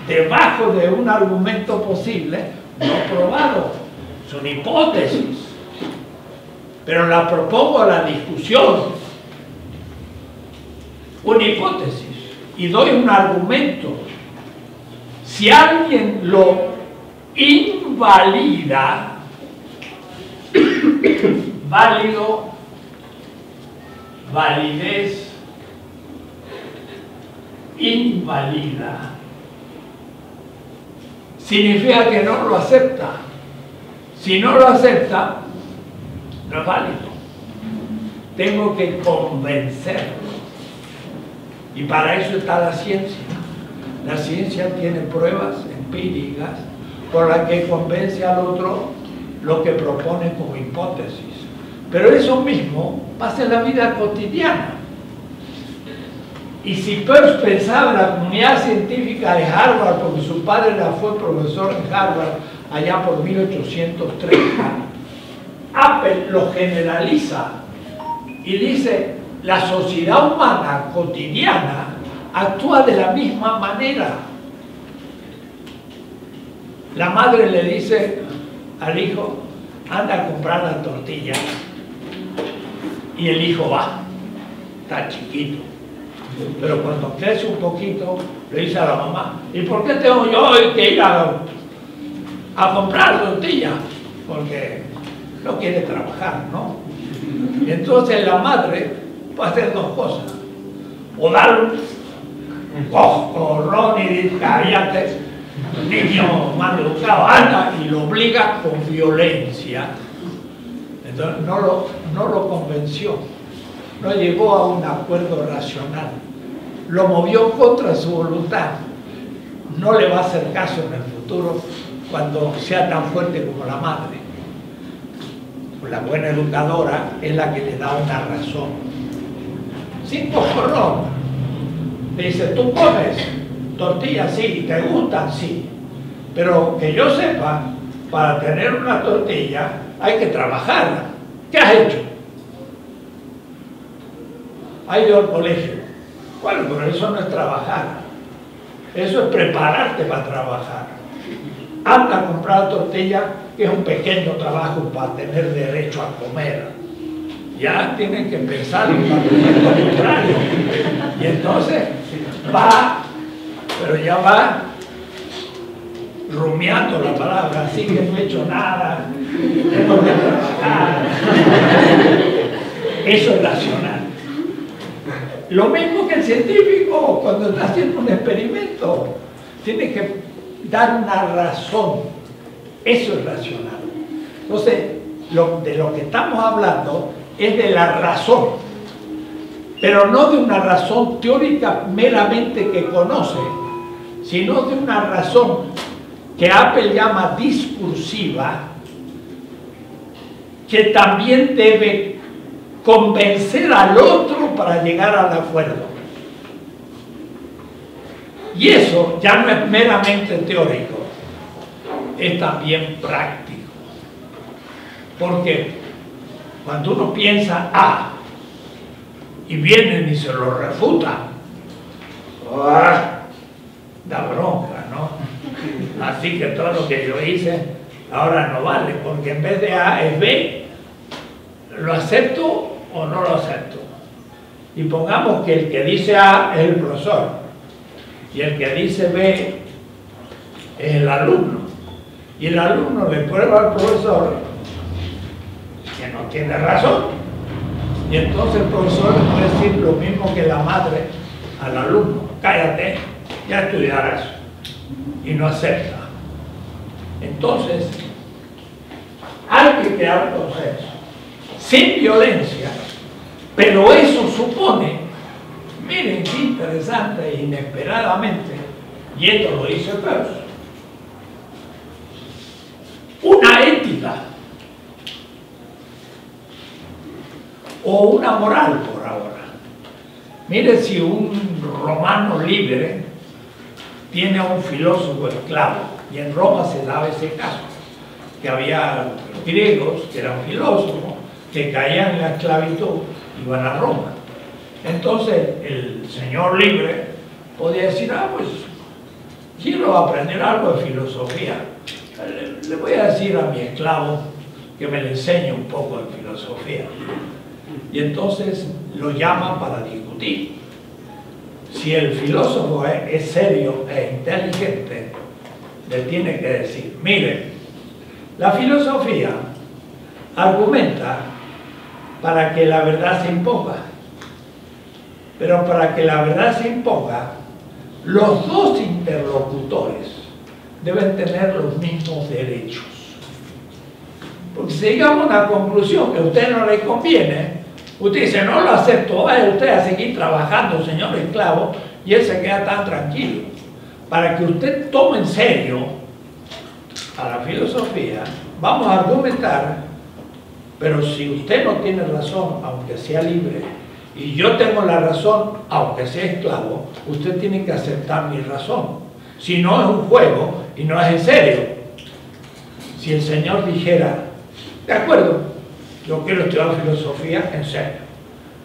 debajo de un argumento posible no probado. Son hipótesis. Pero la propongo a la discusión. Una hipótesis. Y doy un argumento. Si alguien lo invalida, válido, validez, invalida. Significa que no lo acepta. Si no lo acepta, no es válido. Tengo que convencerlo. Y para eso está la ciencia. La ciencia tiene pruebas empíricas por las que convence al otro lo que propone como hipótesis. Pero eso mismo pasa en la vida cotidiana. Y si Peirce pensaba en la comunidad científica de Harvard, porque su padre la fue profesor en Harvard allá por 1830, Apple lo generaliza y dice, la sociedad humana cotidiana actúa de la misma manera. La madre le dice al hijo, anda a comprar la tortilla. Y el hijo va, está chiquito. Pero cuando crece un poquito, le dice a la mamá, ¿y por qué tengo yo que ir a, a comprar tortilla? Porque no quiere trabajar, ¿no? Entonces la madre puede hacer dos cosas. O dar un coscorrón y decir, cállate, niño mal educado, anda, y lo obliga con violencia. Entonces no lo, no lo convenció, no llegó a un acuerdo racional, lo movió contra su voluntad. No le va a hacer caso en el futuro cuando sea tan fuerte como la madre la buena educadora es la que le da una razón. Sin cocorrón. Le dice, tú comes tortillas, sí, te gustan, sí. Pero que yo sepa, para tener una tortilla hay que trabajarla. ¿Qué has hecho? Ha ido al colegio. Bueno, pero eso no es trabajar. Eso es prepararte para trabajar. Anda a comprar tortilla que es un pequeño trabajo para tener derecho a comer. Ya tienen que pensar en contrario. Y entonces va, pero ya va rumiando la palabra, así que no he hecho nada, tengo que trabajar. Eso es racional. Lo mismo que el científico cuando está haciendo un experimento, tiene que dar una razón eso es racional. Entonces, de lo que estamos hablando es de la razón. pero no de una razón teórica meramente que conoce, sino de una razón que Apple llama discursiva, que también debe convencer al otro para llegar al acuerdo. Y eso ya no es meramente teórico, es también práctico. Porque cuando uno piensa A y vienen y se lo refutan, ¡ah! da bronca, ¿no? Así que todo lo que yo hice ahora no vale, porque en vez de A es B. ¿Lo acepto o no lo acepto? Y pongamos que el que dice A es el profesor y el que dice B es el alumno. Y el alumno le prueba al profesor que no tiene razón. Y entonces el profesor le puede decir lo mismo que la madre al alumno. Cállate, ya estudiarás. Y no acepta. Entonces, hay que crear consenso. Sin violencia. Pero eso supone, miren qué interesante e inesperadamente, y esto lo dice Peirce, una ética o una moral por ahora. Mire si un romano libre tiene a un filósofo esclavo, y en Roma se daba ese caso, que había griegos que eran filósofos, que caían en la esclavitud, iban a Roma. Entonces el señor libre podía decir, ah, pues quiero aprender algo de filosofía. Le, le voy a decir a mi esclavo que me le enseñe un poco de filosofía. Y entonces lo llaman para discutir. Si el filósofo es, es serio e inteligente, le tiene que decir, mire, la filosofía argumenta para que la verdad se imponga. Pero para que la verdad se imponga, los dos interlocutores deben tener los mismos derechos. Porque si llegamos a una conclusión que a usted no le conviene, usted dice, no lo acepto, vaya usted a seguir trabajando, señor esclavo, y él se queda tan tranquilo. Para que usted tome en serio a la filosofía, vamos a argumentar, pero si usted no tiene razón, aunque sea libre, y yo tengo la razón, aunque sea esclavo, usted tiene que aceptar mi razón. Si no es un juego y no es en serio. Si el Señor dijera, de acuerdo, yo quiero estudiar filosofía en serio.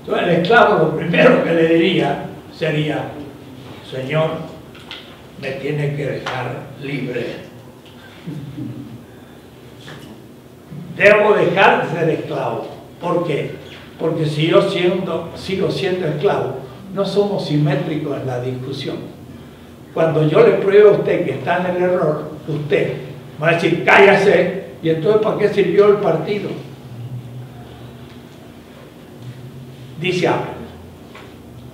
Entonces el esclavo lo primero que le diría sería, Señor, me tiene que dejar libre. Debo dejar de ser esclavo. ¿Por qué? Porque si yo siendo, sigo siendo esclavo, no somos simétricos en la discusión. Cuando yo le pruebo a usted que está en el error, usted va a decir, cállase, y entonces ¿para qué sirvió el partido? Dice Apple,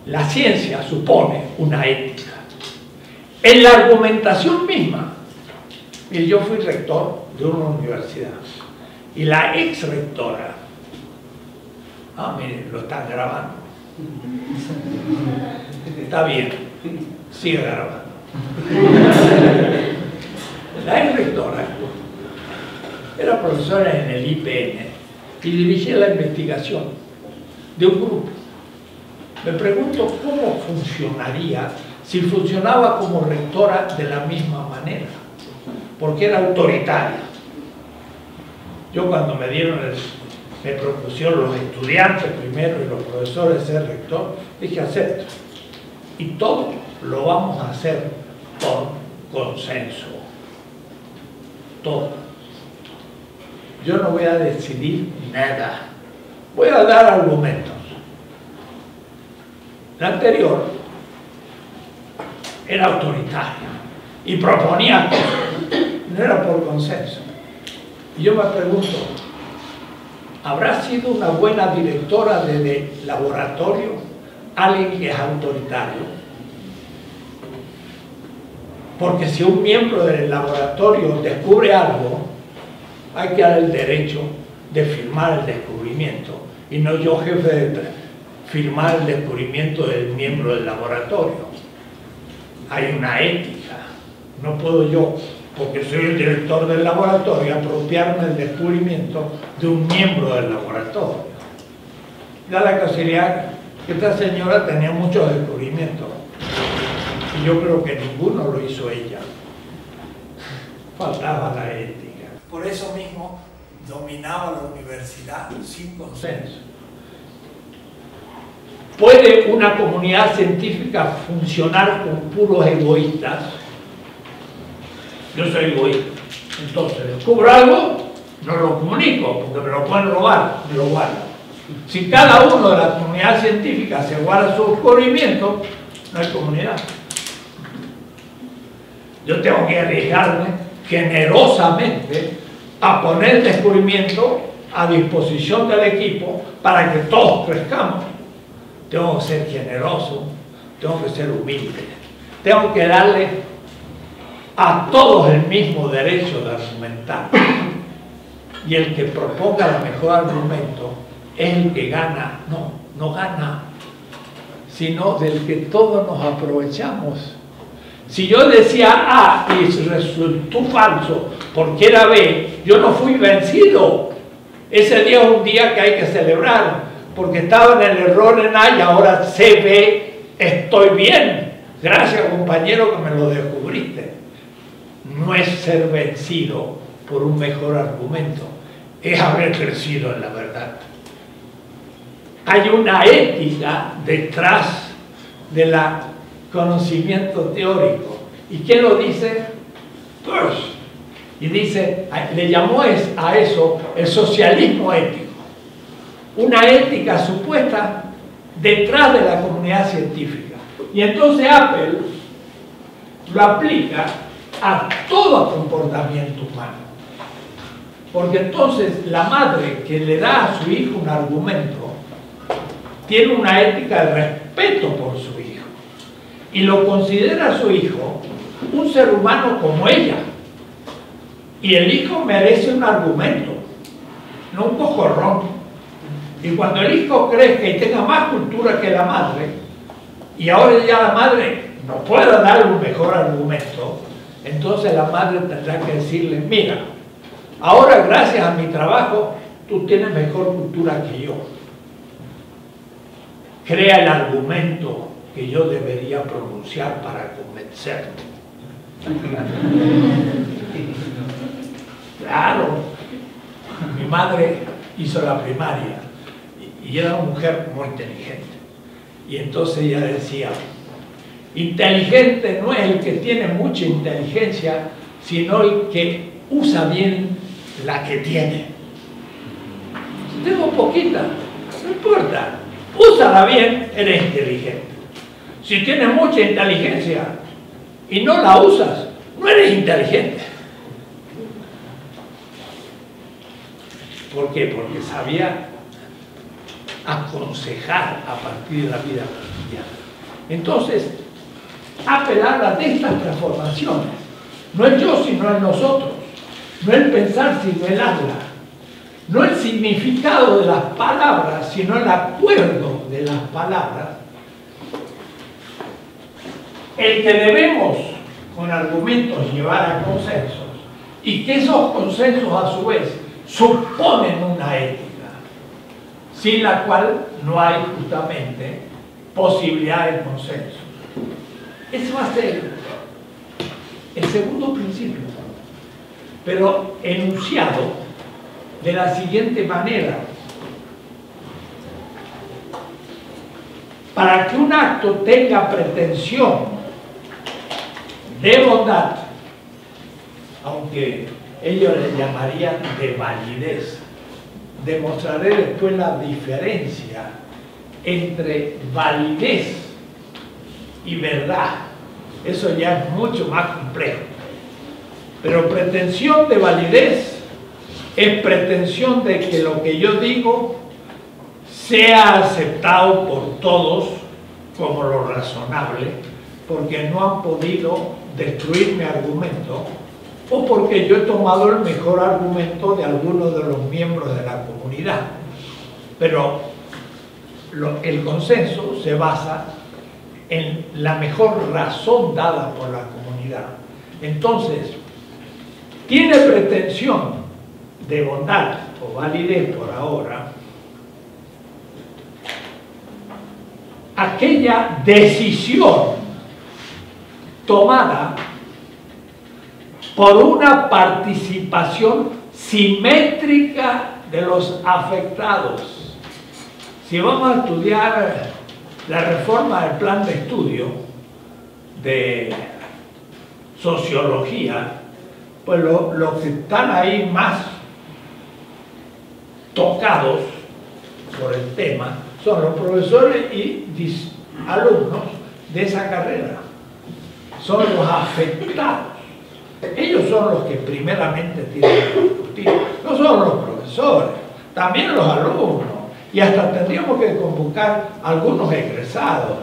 la ciencia supone una ética. En la argumentación misma, y yo fui rector de una universidad, y la ex rectora, ah, miren, lo están grabando. Está bien, sigue grabando. La ex rectora era profesora en el IPN y dirigía la investigación de un grupo. Me pregunto cómo funcionaría si funcionaba como rectora de la misma manera, porque era autoritaria. Yo cuando me dieron el, me propusieron los estudiantes primero y los profesores ser rector, dije acepto. Y todo lo vamos a hacer por consenso. Todo. Yo no voy a decidir nada. Voy a dar argumentos. La anterior era autoritaria y proponía cosas. No era por consenso. Y yo me pregunto, ¿habrá sido una buena directora de, laboratorio alguien que es autoritario? Porque si un miembro del laboratorio descubre algo, hay que dar el derecho de firmar el descubrimiento. Y no yo, jefe de firmar el descubrimiento del miembro del laboratorio. Hay una ética. No puedo yo, porque soy el director del laboratorio, apropiarme del descubrimiento de un miembro del laboratorio. Da la casualidad que esta señora tenía muchos descubrimientos y yo creo que ninguno lo hizo ella. Faltaba la ética. Por eso mismo dominaba la universidad sin consenso. ¿Puede una comunidad científica funcionar con puros egoístas? Yo soy egoísta. Entonces, descubro algo, no lo comunico, porque me lo pueden robar, me lo guardo. Si cada uno de la comunidad científica se guarda su descubrimiento, no hay comunidad. Yo tengo que arriesgarme generosamente a poner el descubrimiento a disposición del equipo para que todos crezcamos. Tengo que ser generoso, tengo que ser humilde, tengo que darle a todos el mismo derecho de argumentar. Y el que proponga el mejor argumento es el que gana, no, no gana, sino del que todos nos aprovechamos. Si yo decía A y resultó falso porque era B, yo no fui vencido. Ese día es un día que hay que celebrar, porque estaba en el error en A y ahora sé B, estoy bien. Gracias compañero que me lo descubriste. No es ser vencido por un mejor argumento, es haber crecido en la verdad hay una ética detrás del conocimiento teórico. ¿Y quién lo dice? Peirce. Y dice, le llamó a eso el socialismo ético. Una ética supuesta detrás de la comunidad científica. Y entonces Apple lo aplica a todo comportamiento humano. Porque entonces la madre que le da a su hijo un argumento tiene una ética de respeto por su hijo y lo considera a su hijo un ser humano como ella. Y el hijo merece un argumento, no un cocorrón. Y cuando el hijo crezca y tenga más cultura que la madre, y ahora ya la madre no pueda dar un mejor argumento, entonces la madre tendrá que decirle, mira, ahora gracias a mi trabajo, tú tienes mejor cultura que yo crea el argumento que yo debería pronunciar para convencerte. Claro, mi madre hizo la primaria y era una mujer muy inteligente. Y entonces ella decía, inteligente no es el que tiene mucha inteligencia, sino el que usa bien la que tiene. Tengo poquita, no importa, úsala bien, eres inteligente. Si tienes mucha inteligencia y no la usas, no eres inteligente. ¿Por qué? Porque sabía aconsejar a partir de la vida cotidiana. Entonces, apelar de estas transformaciones. No es yo, sino es nosotros. No el pensar, sino el habla no el significado de las palabras, sino el acuerdo de las palabras, el que debemos con argumentos llevar a consensos y que esos consensos a su vez suponen una ética, sin la cual no hay justamente posibilidad de consenso. Ese va a ser el segundo principio, pero enunciado de la siguiente manera. Para que un acto tenga pretensión de bondad, aunque ellos le llamarían de validez, demostraré después la diferencia entre validez y verdad. Eso ya es mucho más complejo. Pero pretensión de validez es pretensión de que lo que yo digo sea aceptado por todos como lo razonable, porque no han podido destruir mi argumento o porque yo he tomado el mejor argumento de algunos de los miembros de la comunidad. Pero el consenso se basa en la mejor razón dada por la comunidad. Entonces, tiene pretensión de bondad o validez por ahora aquella decisión tomada por una participación simétrica de los afectados. Si vamos a estudiar la reforma del plan de estudio de sociología, pues los que están ahí más tocados por el tema son los profesores y alumnos de esa carrera. Son los afectados. Ellos son los que primeramente tienen que discutir. No son los profesores, también los alumnos. Y hasta tendríamos que convocar algunos egresados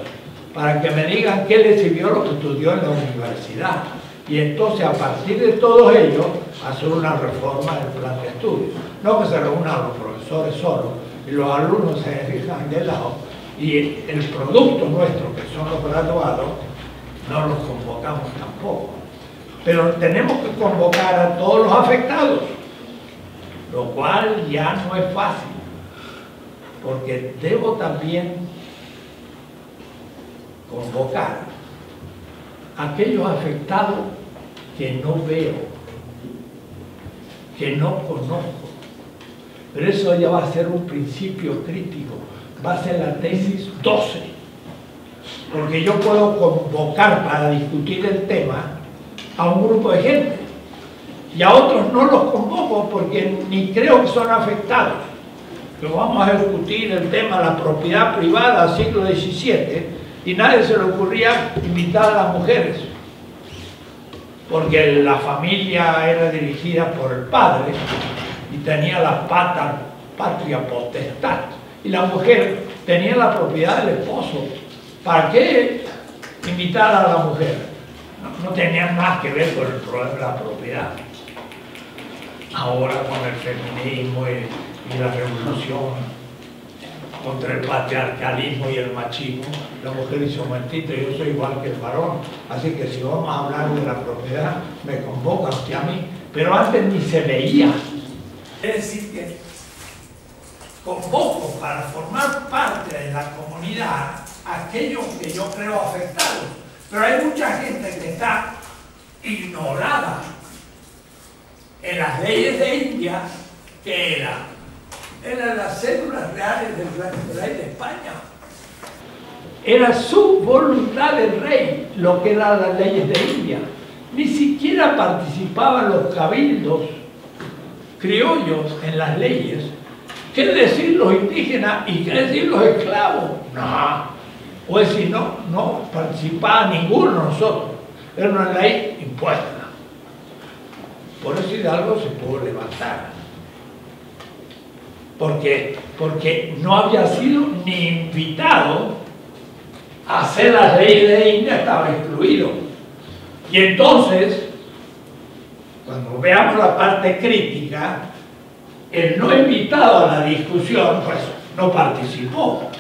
para que me digan qué les sirvió lo que estudió en la universidad. Y entonces a partir de todos ellos hacer una reforma del plan de estudio. No que se reúnan los profesores solos y los alumnos se dejan de lado y el producto nuestro, que son los graduados, no los convocamos tampoco. Pero tenemos que convocar a todos los afectados, lo cual ya no es fácil, porque debo también convocar a aquellos afectados que no veo, que no conozco. Pero eso ya va a ser un principio crítico, va a ser la tesis 12. Porque yo puedo convocar para discutir el tema a un grupo de gente y a otros no los convoco porque ni creo que son afectados. Pero vamos a discutir el tema de la propiedad privada siglo XVII y nadie se le ocurría invitar a las mujeres porque la familia era dirigida por el padre y tenía la patria potestad. Y la mujer tenía la propiedad del esposo. ¿Para qué invitar a la mujer? No, tenía nada que ver con el problema de la propiedad. Ahora con el feminismo y la revolución contra el patriarcalismo y el machismo, la mujer dice, momentito, yo soy igual que el varón, así que si vamos a hablar de la propiedad, me convoca usted a mí. Pero antes ni se veía. Es decir, que convoco para formar parte de la comunidad aquellos que yo creo afectados. Pero hay mucha gente que está ignorada en las leyes de India, que era eran las células reales del rey de España. Era su voluntad del rey lo que eran las leyes de India. Ni siquiera participaban los cabildos criollos en las leyes. ¿Qué decir los indígenas y qué decir los esclavos? No. O decir, no, no participaba ninguno de nosotros. Era una ley impuesta. Por eso algo se pudo levantar porque, porque no había sido ni invitado a hacer las leyes de India, estaba excluido. Y entonces, cuando veamos la parte crítica, el no invitado a la discusión, pues no participó.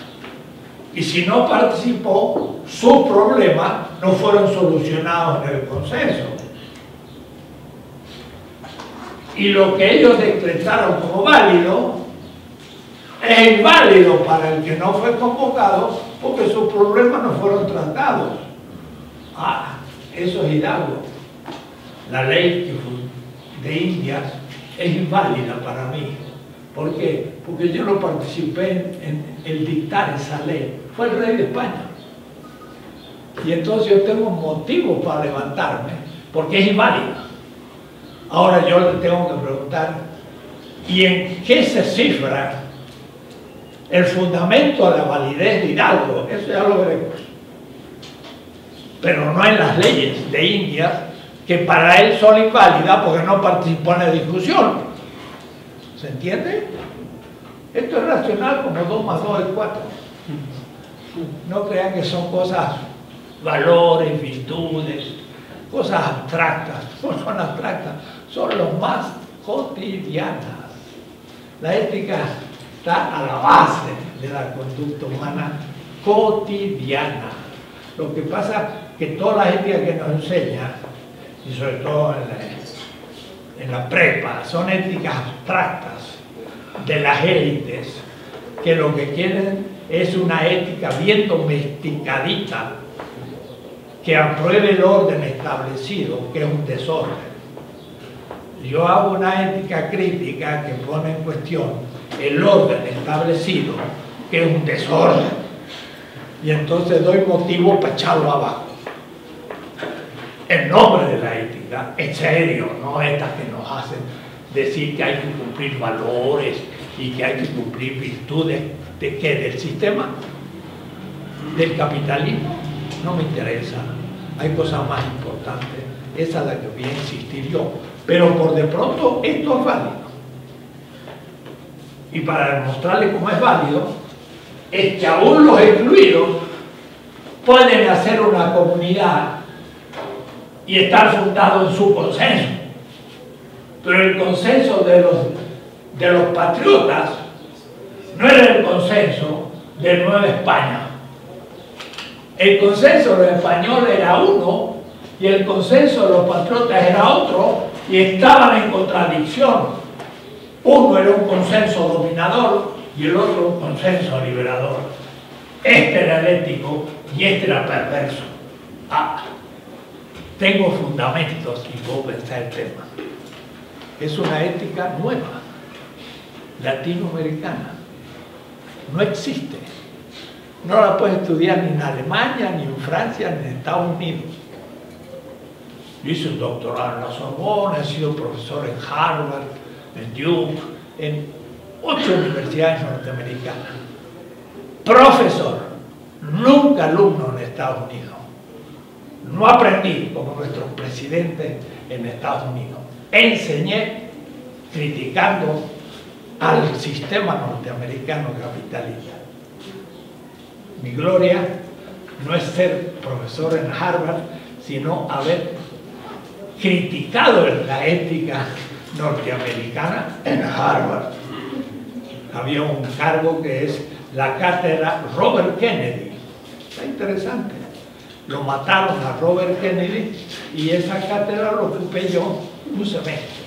Y si no participó, sus problemas no fueron solucionados en el consenso. Y lo que ellos decretaron como válido es inválido para el que no fue convocado porque sus problemas no fueron tratados. Ah, eso es Hidalgo. La ley de Indias es inválida para mí. ¿Por qué? Porque yo no participé en, el dictar esa ley. Fue el rey de España. Y entonces yo tengo motivo para levantarme porque es inválida. Ahora yo le tengo que preguntar, ¿y en qué se cifra el fundamento de la validez de Hidalgo, eso ya lo veremos. Pero no en las leyes de India, que para él son inválidas porque no participó en la discusión. ¿Se entiende? Esto es racional como 2 más 2 es 4. No crean que son cosas, valores, virtudes, cosas abstractas. No son abstractas, son los más cotidianas. La ética está a la base de la conducta humana cotidiana. Lo que pasa que toda la ética que nos enseña, y sobre todo en la, en la prepa, son éticas abstractas de las élites, que lo que quieren es una ética bien domesticadita, que apruebe el orden establecido, que es un desorden. Yo hago una ética crítica que pone en cuestión el orden establecido, que es un desorden. Y entonces doy motivo para echarlo abajo. El nombre de la es serio, no estas que nos hacen decir que hay que cumplir valores y que hay que cumplir virtudes de qué, del sistema, del capitalismo no me interesa. Hay cosas más importantes. Esa es la que voy a insistir yo. Pero por de pronto esto es válido. Y para demostrarle cómo es válido, es que aún los excluidos pueden hacer una comunidad y estar fundados en su consenso. Pero el consenso de los, de los patriotas no era el consenso de Nueva España el consenso de los españoles era uno y el consenso de los patriotas era otro y estaban en contradicción. Uno era un consenso dominador y el otro un consenso liberador. Este era el ético y este era perverso. Ah, tengo fundamentos y puedo pensar el tema. Es una ética nueva, latinoamericana. No existe. No la puedes estudiar ni en Alemania, ni en Francia, ni en Estados Unidos. Yo hice un doctorado en la Sorbona, he sido profesor en Harvard, en Duke, en ocho universidades norteamericanas. Profesor, nunca alumno en Estados Unidos. No aprendí como nuestros presidentes en Estados Unidos. Enseñé criticando al sistema norteamericano capitalista. Mi gloria no es ser profesor en Harvard, sino haber criticado la ética norteamericana en Harvard. Había un cargo que es la cátedra Robert Kennedy. Está interesante. Lo mataron a Robert Kennedy y esa cátedra lo ocupé yo un semestre.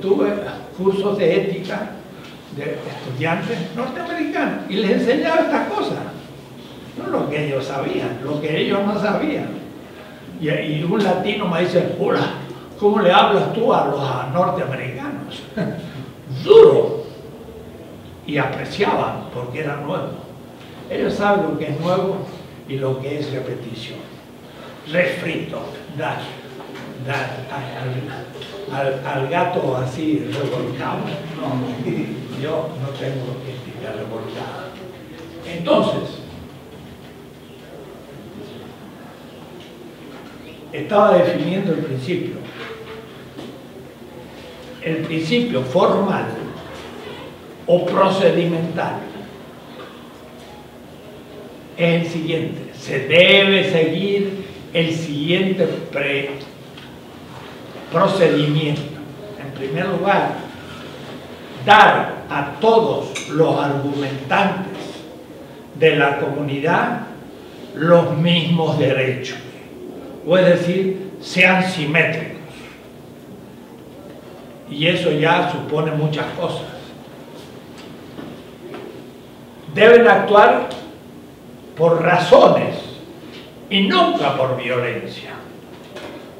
tuve cursos de ética de estudiantes norteamericanos y les enseñaba estas cosas no lo que ellos sabían, lo que ellos no sabían. Y, un latino me dice, hola, ¿cómo le hablas tú a los norteamericanos? Duro. Y apreciaban porque era nuevo. Ellos saben lo que es nuevo y lo que es repetición. Refrito, dar, dar al, gato así revolcado. No, yo no tengo ética revolcada. Entonces, estaba definiendo el principio. El principio formal o procedimental es el siguiente. Se debe seguir el siguiente procedimiento. En primer lugar, dar a todos los argumentantes de la comunidad los mismos derechos o es decir, sean simétricos. Y eso ya supone muchas cosas. Deben actuar por razones y nunca por violencia.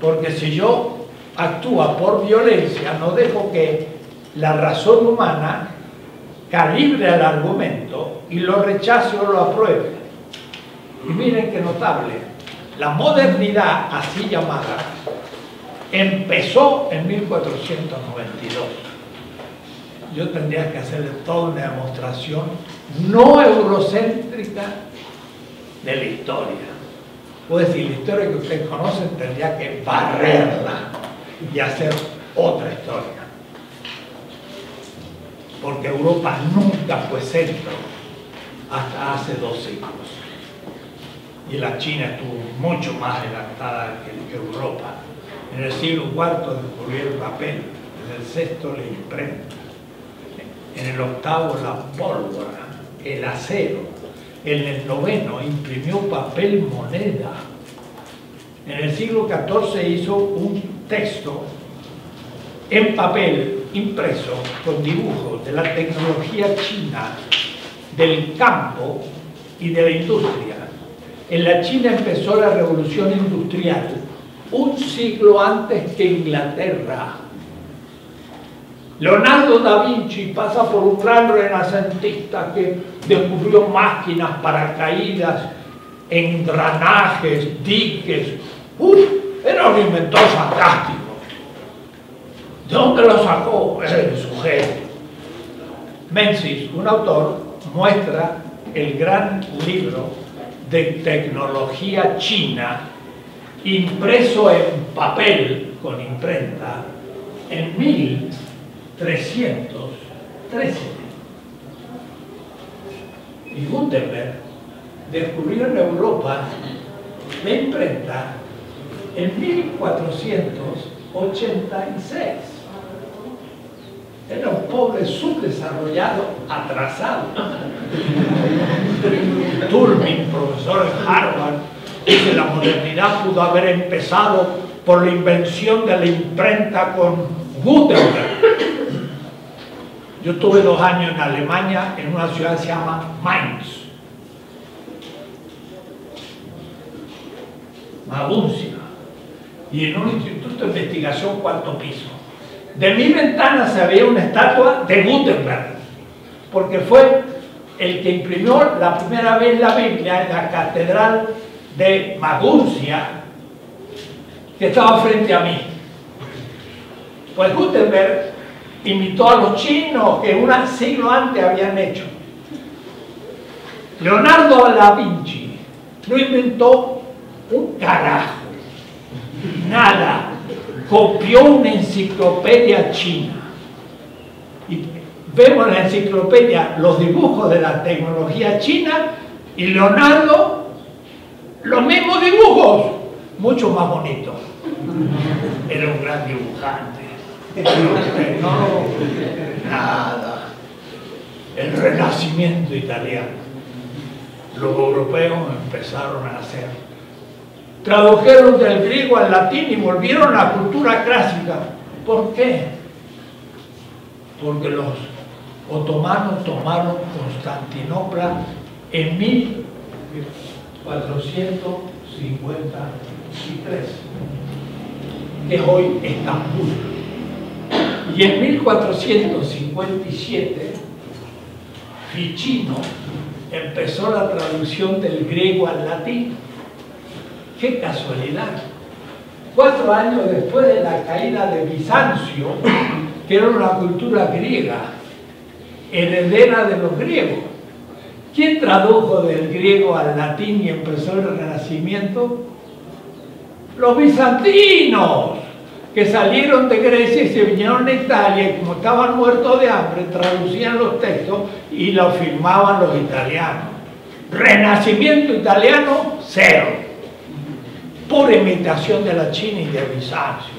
Porque si yo actúa por violencia, no dejo que la razón humana calibre el argumento y lo rechace o lo apruebe. Y miren qué notable, la modernidad, así llamada, empezó en 1492. Yo tendría que hacerle toda una demostración no eurocéntrica de la historia. O decir, la historia que ustedes conocen tendría que barrerla y hacer otra historia. Porque Europa nunca fue centro hasta hace dos siglos y la China estuvo mucho más adelantada que, Europa. En el siglo IV descubrió el papel, en el sexto la imprenta, en el octavo la pólvora, el acero. En el noveno imprimió papel moneda. En el siglo XIV hizo un texto en papel impreso con dibujos de la tecnología china, del campo y de la industria. En la China empezó la revolución industrial un siglo antes que Inglaterra. Leonardo da Vinci pasa por un gran renacentista que descubrió máquinas para caídas, engranajes, diques. ¡Uf! Era un inventor fantástico. ¿De dónde lo sacó? El sujeto. Menzies, un autor, muestra el gran libro de tecnología china impreso en papel con imprenta en 1313. Y Gutenberg descubrió en Europa la imprenta en 1486. Era un pobre subdesarrollado atrasado. Turbin, profesor en Harvard, dice la modernidad pudo haber empezado por la invención de la imprenta con Gutenberg. Yo tuve dos años en Alemania, en una ciudad que se llama Mainz. Maguncia. Y en un instituto de investigación cuarto piso. De mi ventana se veía una estatua de Gutenberg, porque fue el que imprimió la primera vez la Biblia en la catedral de Maguncia, que estaba frente a mí. Pues Gutenberg imitó a los chinos que un siglo antes habían hecho. Leonardo da Vinci no inventó un carajo, nada copió una enciclopedia china. Y vemos en la enciclopedia los dibujos de la tecnología china y Leonardo los mismos dibujos, mucho más bonitos. Era un gran dibujante. No, nada. El renacimiento italiano. Los europeos empezaron a hacer tradujeron del griego al latín y volvieron a la cultura clásica. ¿Por qué? Porque los otomanos tomaron Constantinopla en 1453, que es hoy Estambul. Y en 1457, Ficino empezó la traducción del griego al latín ¡Qué casualidad! Cuatro años después de la caída de Bizancio, que era una cultura griega, heredera de los griegos. ¿Quién tradujo del griego al latín y empezó el renacimiento? Los bizantinos, que salieron de Grecia y se vinieron a Italia y como estaban muertos de hambre, traducían los textos y los firmaban los italianos. Renacimiento italiano, cero por imitación de la China y de Bizancio.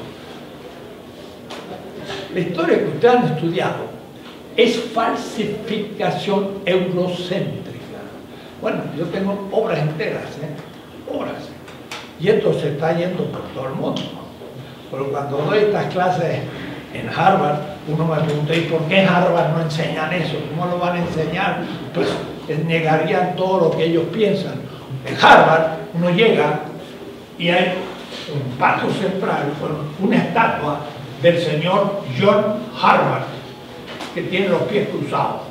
La historia que ustedes han estudiado es falsificación eurocéntrica. Bueno, yo tengo obras enteras, ¿eh? obras. Y esto se está yendo por todo el mundo. Pero cuando doy estas clases en Harvard, uno me pregunta, ¿y por qué en Harvard no enseñan eso? ¿Cómo lo van a enseñar? Pues negarían todo lo que ellos piensan. En Harvard uno llega y hay un paso central con una estatua del señor John Harvard, que tiene los pies cruzados.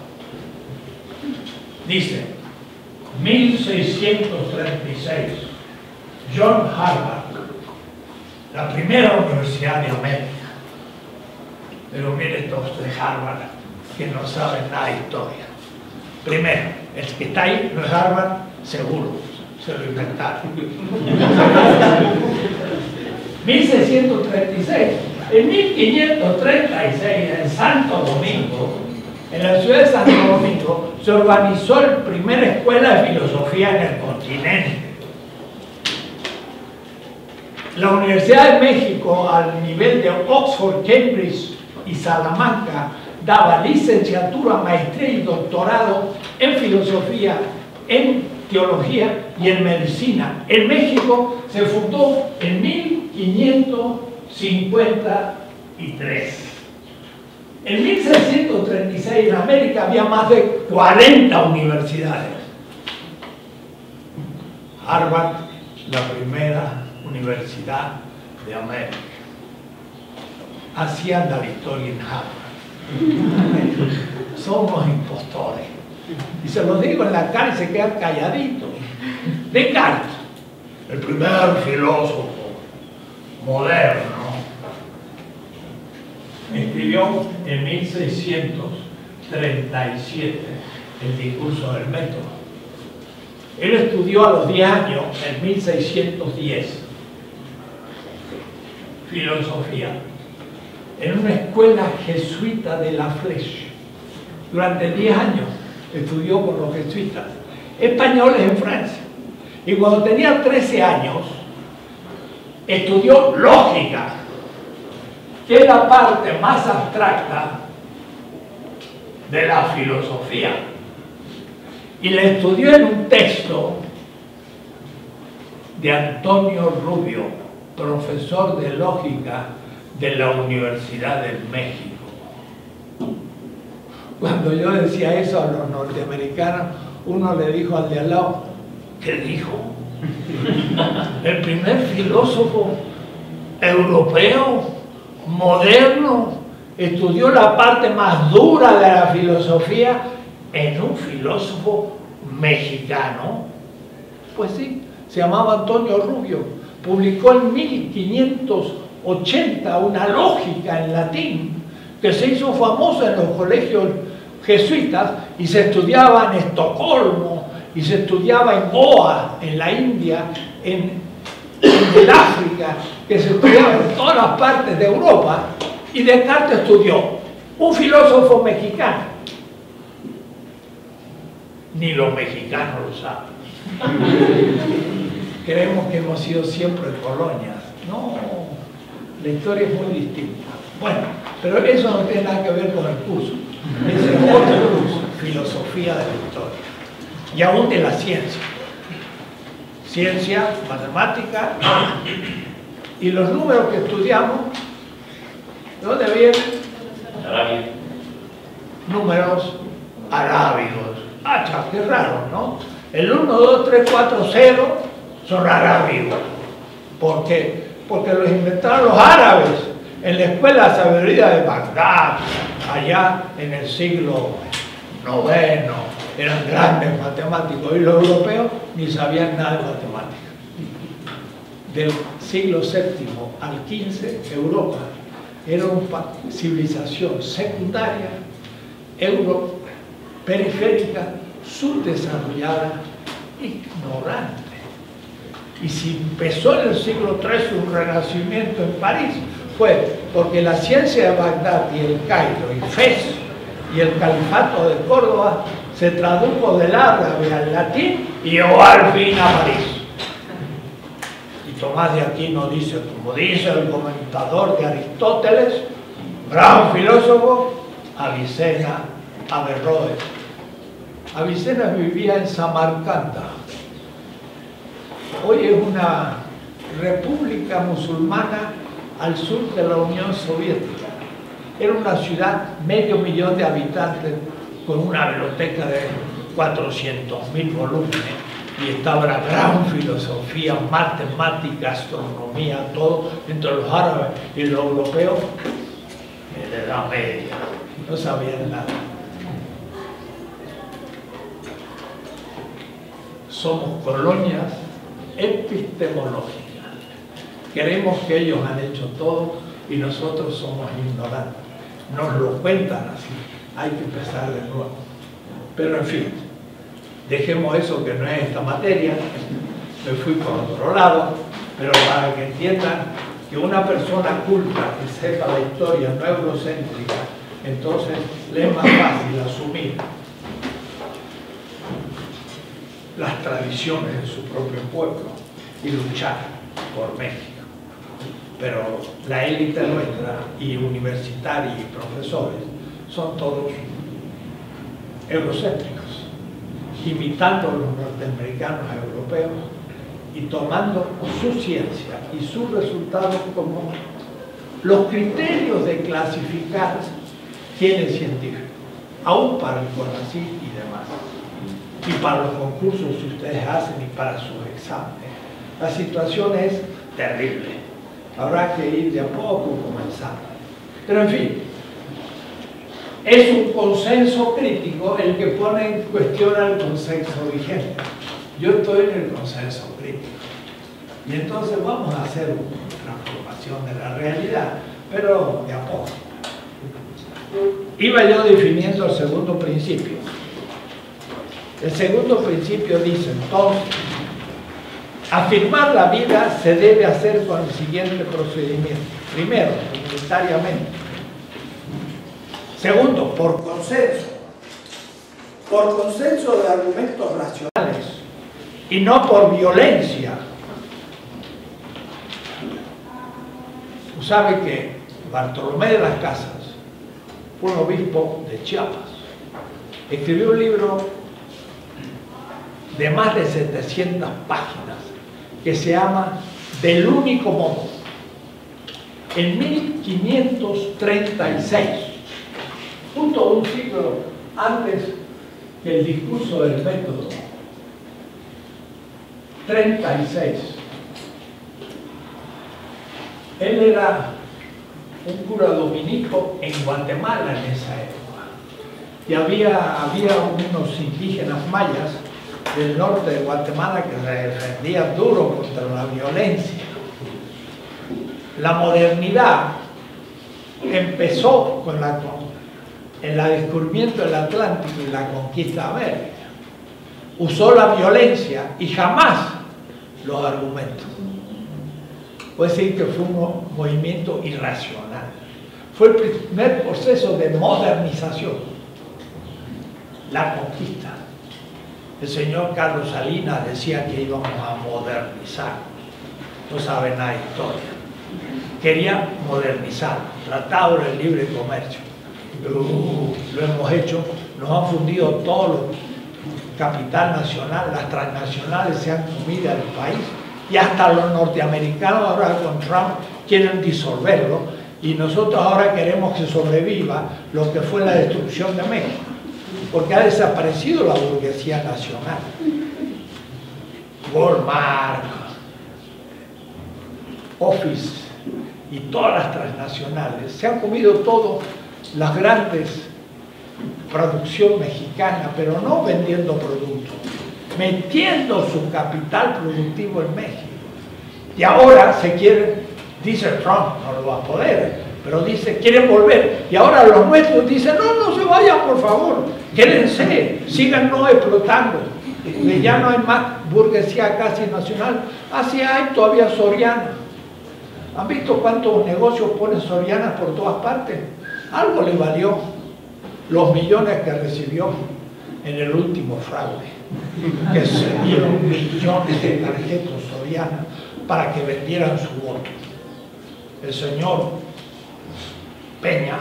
Dice, 1636, John Harvard, la primera universidad de América. Pero miren estos de Harvard que no saben nada de historia. Primero, el que está ahí no es Harvard, seguro se lo inventaron. 1636. En 1536, en Santo Domingo, en la ciudad de Santo Domingo, se organizó la primera escuela de filosofía en el continente. La Universidad de México, al nivel de Oxford, Cambridge y Salamanca, daba licenciatura, maestría y doctorado en filosofía, en teología y en medicina. En México se fundó en 1553. En 1636 en América había más de 40 universidades. Harvard, la primera universidad de América. Así anda la historia en Harvard. Somos impostores. Y se lo digo en la cara y se quedan calladitos. Descartes, el primer filósofo moderno, escribió en 1637 el discurso del método. Él estudió a los 10 años, en 1610, filosofía, en una escuela jesuita de La Flèche. Durante 10 años estudió con los jesuitas, españoles en Francia. Y cuando tenía 13 años, estudió lógica, que es la parte más abstracta de la filosofía. Y la estudió en un texto de Antonio Rubio, profesor de lógica de la Universidad de México. Cuando yo decía eso a los norteamericanos, uno le dijo al de al lado, ¿qué dijo? El primer filósofo europeo, moderno, estudió la parte más dura de la filosofía en un filósofo mexicano. Pues sí, se llamaba Antonio Rubio. Publicó en 1580 una lógica en latín que se hizo famosa en los colegios jesuitas y se estudiaba en Estocolmo y se estudiaba en Goa, en la India, en, el África, que se estudiaba en todas las partes de Europa y Descartes estudió un filósofo mexicano. Ni los mexicanos lo saben. Creemos que hemos sido siempre colonias. No, la historia es muy distinta. Bueno, pero eso no tiene nada que ver con el curso. Es otro curso, filosofía de la historia. Y aún de la ciencia. Ciencia, matemática y los números que estudiamos, ¿de dónde vienen? Arabia. Números arábigos. Ah, qué raro, ¿no? El 1, 2, 3, 4, 0 son arábigos. ¿Por qué? Porque los inventaron los árabes en la escuela de sabiduría de Bagdad, allá en el siglo IX, eran grandes matemáticos y los europeos ni sabían nada de matemáticas. Del siglo VII al XV, Europa era una civilización secundaria, euro, periférica, subdesarrollada, ignorante. Y si empezó en el siglo III un renacimiento en París, fue porque la ciencia de Bagdad y el Cairo y Fez y el califato de Córdoba se tradujo del árabe al latín y llegó al fin a París. Y Tomás de Aquino dice, como dice el comentador de Aristóteles, gran filósofo, Avicena Averroes. Avicena vivía en Samarcanda. Hoy es una república musulmana al sur de la Unión Soviética. Era una ciudad medio millón de habitantes con una biblioteca de 400.000 volúmenes y estaba la gran filosofía, matemática, astronomía, todo entre los árabes y los europeos en la Media. No sabían nada. Somos colonias epistemológicas. Queremos que ellos han hecho todo y nosotros somos ignorantes. Nos lo cuentan así. Hay que empezar de nuevo. Pero en fin, dejemos eso que no es esta materia. Me fui por otro lado, pero para que entiendan que una persona culta que sepa la historia no eurocéntrica, entonces le es más fácil asumir las tradiciones de su propio pueblo y luchar por México. Pero la élite nuestra y universitarios y profesores son todos eurocéntricos. imitando a los norteamericanos europeos y tomando su ciencia y sus resultados como los criterios de clasificar quién es científico, aún para el CONACYT y para los concursos que ustedes hacen y para sus exámenes. La situación es terrible. Habrá que ir de a poco comenzando. Pero en fin, es un consenso crítico el que pone en cuestión al consenso vigente. Yo estoy en el consenso crítico. Y entonces vamos a hacer una transformación de la realidad, pero de a poco. Iba yo definiendo el segundo principio. El segundo principio dice entonces, afirmar la vida se debe hacer con el siguiente procedimiento. Primero, comunitariamente Segundo, por consenso. Por consenso de argumentos racionales y no por violencia. Usted sabe que Bartolomé de las Casas un obispo de Chiapas. Escribió un libro de más de 700 páginas que se llama Del único modo. En 1536 justo un siglo antes que el discurso del método. 36. Él era un cura dominico en Guatemala en esa época. Y había, había unos indígenas mayas del norte de Guatemala que se defendían duro contra la violencia. La modernidad empezó con la el descubrimiento del Atlántico y la conquista de América. Usó la violencia y jamás los argumentos. Puede decir que fue un movimiento irracional. Fue el primer proceso de modernización, la conquista. El señor Carlos Salinas decía que íbamos a modernizar. No sabe nada de historia. Quería modernizar, tratado del libre comercio. Lo hemos hecho, nos han fundido todos los capital nacional, las transnacionales se han comido al país. Y hasta los norteamericanos ahora con Trump quieren disolverlo. Y nosotros ahora queremos que sobreviva lo que fue la destrucción de México, porque ha desaparecido la burguesía nacional. Walmart, Office y todas las transnacionales se han comido todo las grandes producción mexicana, pero no vendiendo productos, metiendo su capital productivo en México. Y ahora se quiere, dice Trump, no lo va a poder, pero dice, quieren volver. Y ahora los nuestros dicen, no, no se vayan, por favor, quédense, sigan no explotando. Que ya no hay más burguesía casi nacional. Así hay todavía Soriana. ¿Han visto cuántos negocios pone Soriana por todas partes? Algo le valió los millones que recibió en el último fraude, que se dieron millones de tarjetas sorianas para que vendieran su voto. El señor Peña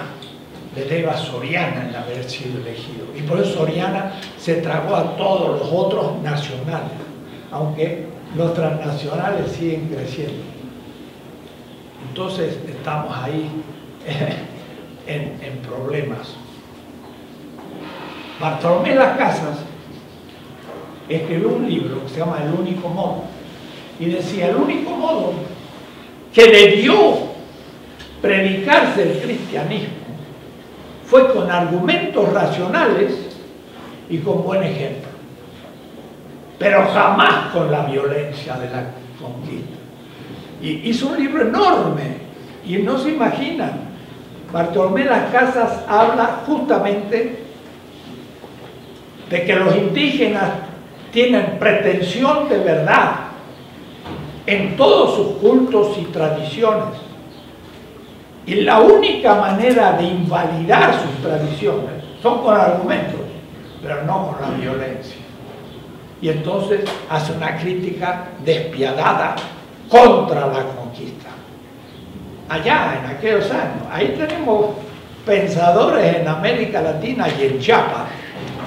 le debe a Soriana en haber sido elegido. Y por eso Soriana se tragó a todos los otros nacionales, aunque los transnacionales siguen creciendo. Entonces estamos ahí en, problemas. Bartolomé Las Casas escribió un libro que se llama El único modo y decía el único modo que debió predicarse el cristianismo fue con argumentos racionales y con buen ejemplo, pero jamás con la violencia de la conquista. Y hizo un libro enorme y no se imaginan Bartolomé Las Casas habla justamente de que los indígenas tienen pretensión de verdad en todos sus cultos y tradiciones. Y la única manera de invalidar sus tradiciones son con argumentos, pero no con la violencia. Y entonces hace una crítica despiadada contra la conquista allá en aquellos años. Ahí tenemos pensadores en América Latina y en Chiapas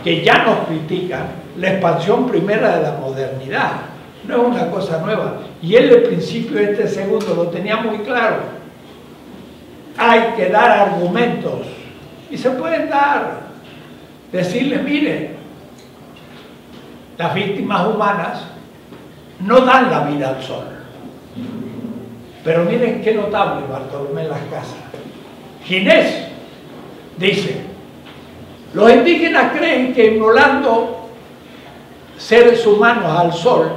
que ya nos critican la expansión primera de la modernidad, no es una cosa nueva. Y él el principio este segundo lo tenía muy claro. Hay que dar argumentos, y se pueden dar. Decirle, mire, las víctimas humanas no dan la vida al sol. Pero miren qué notable Bartolomé Las Casas. Ginés dice, los indígenas creen que inmolando seres humanos al sol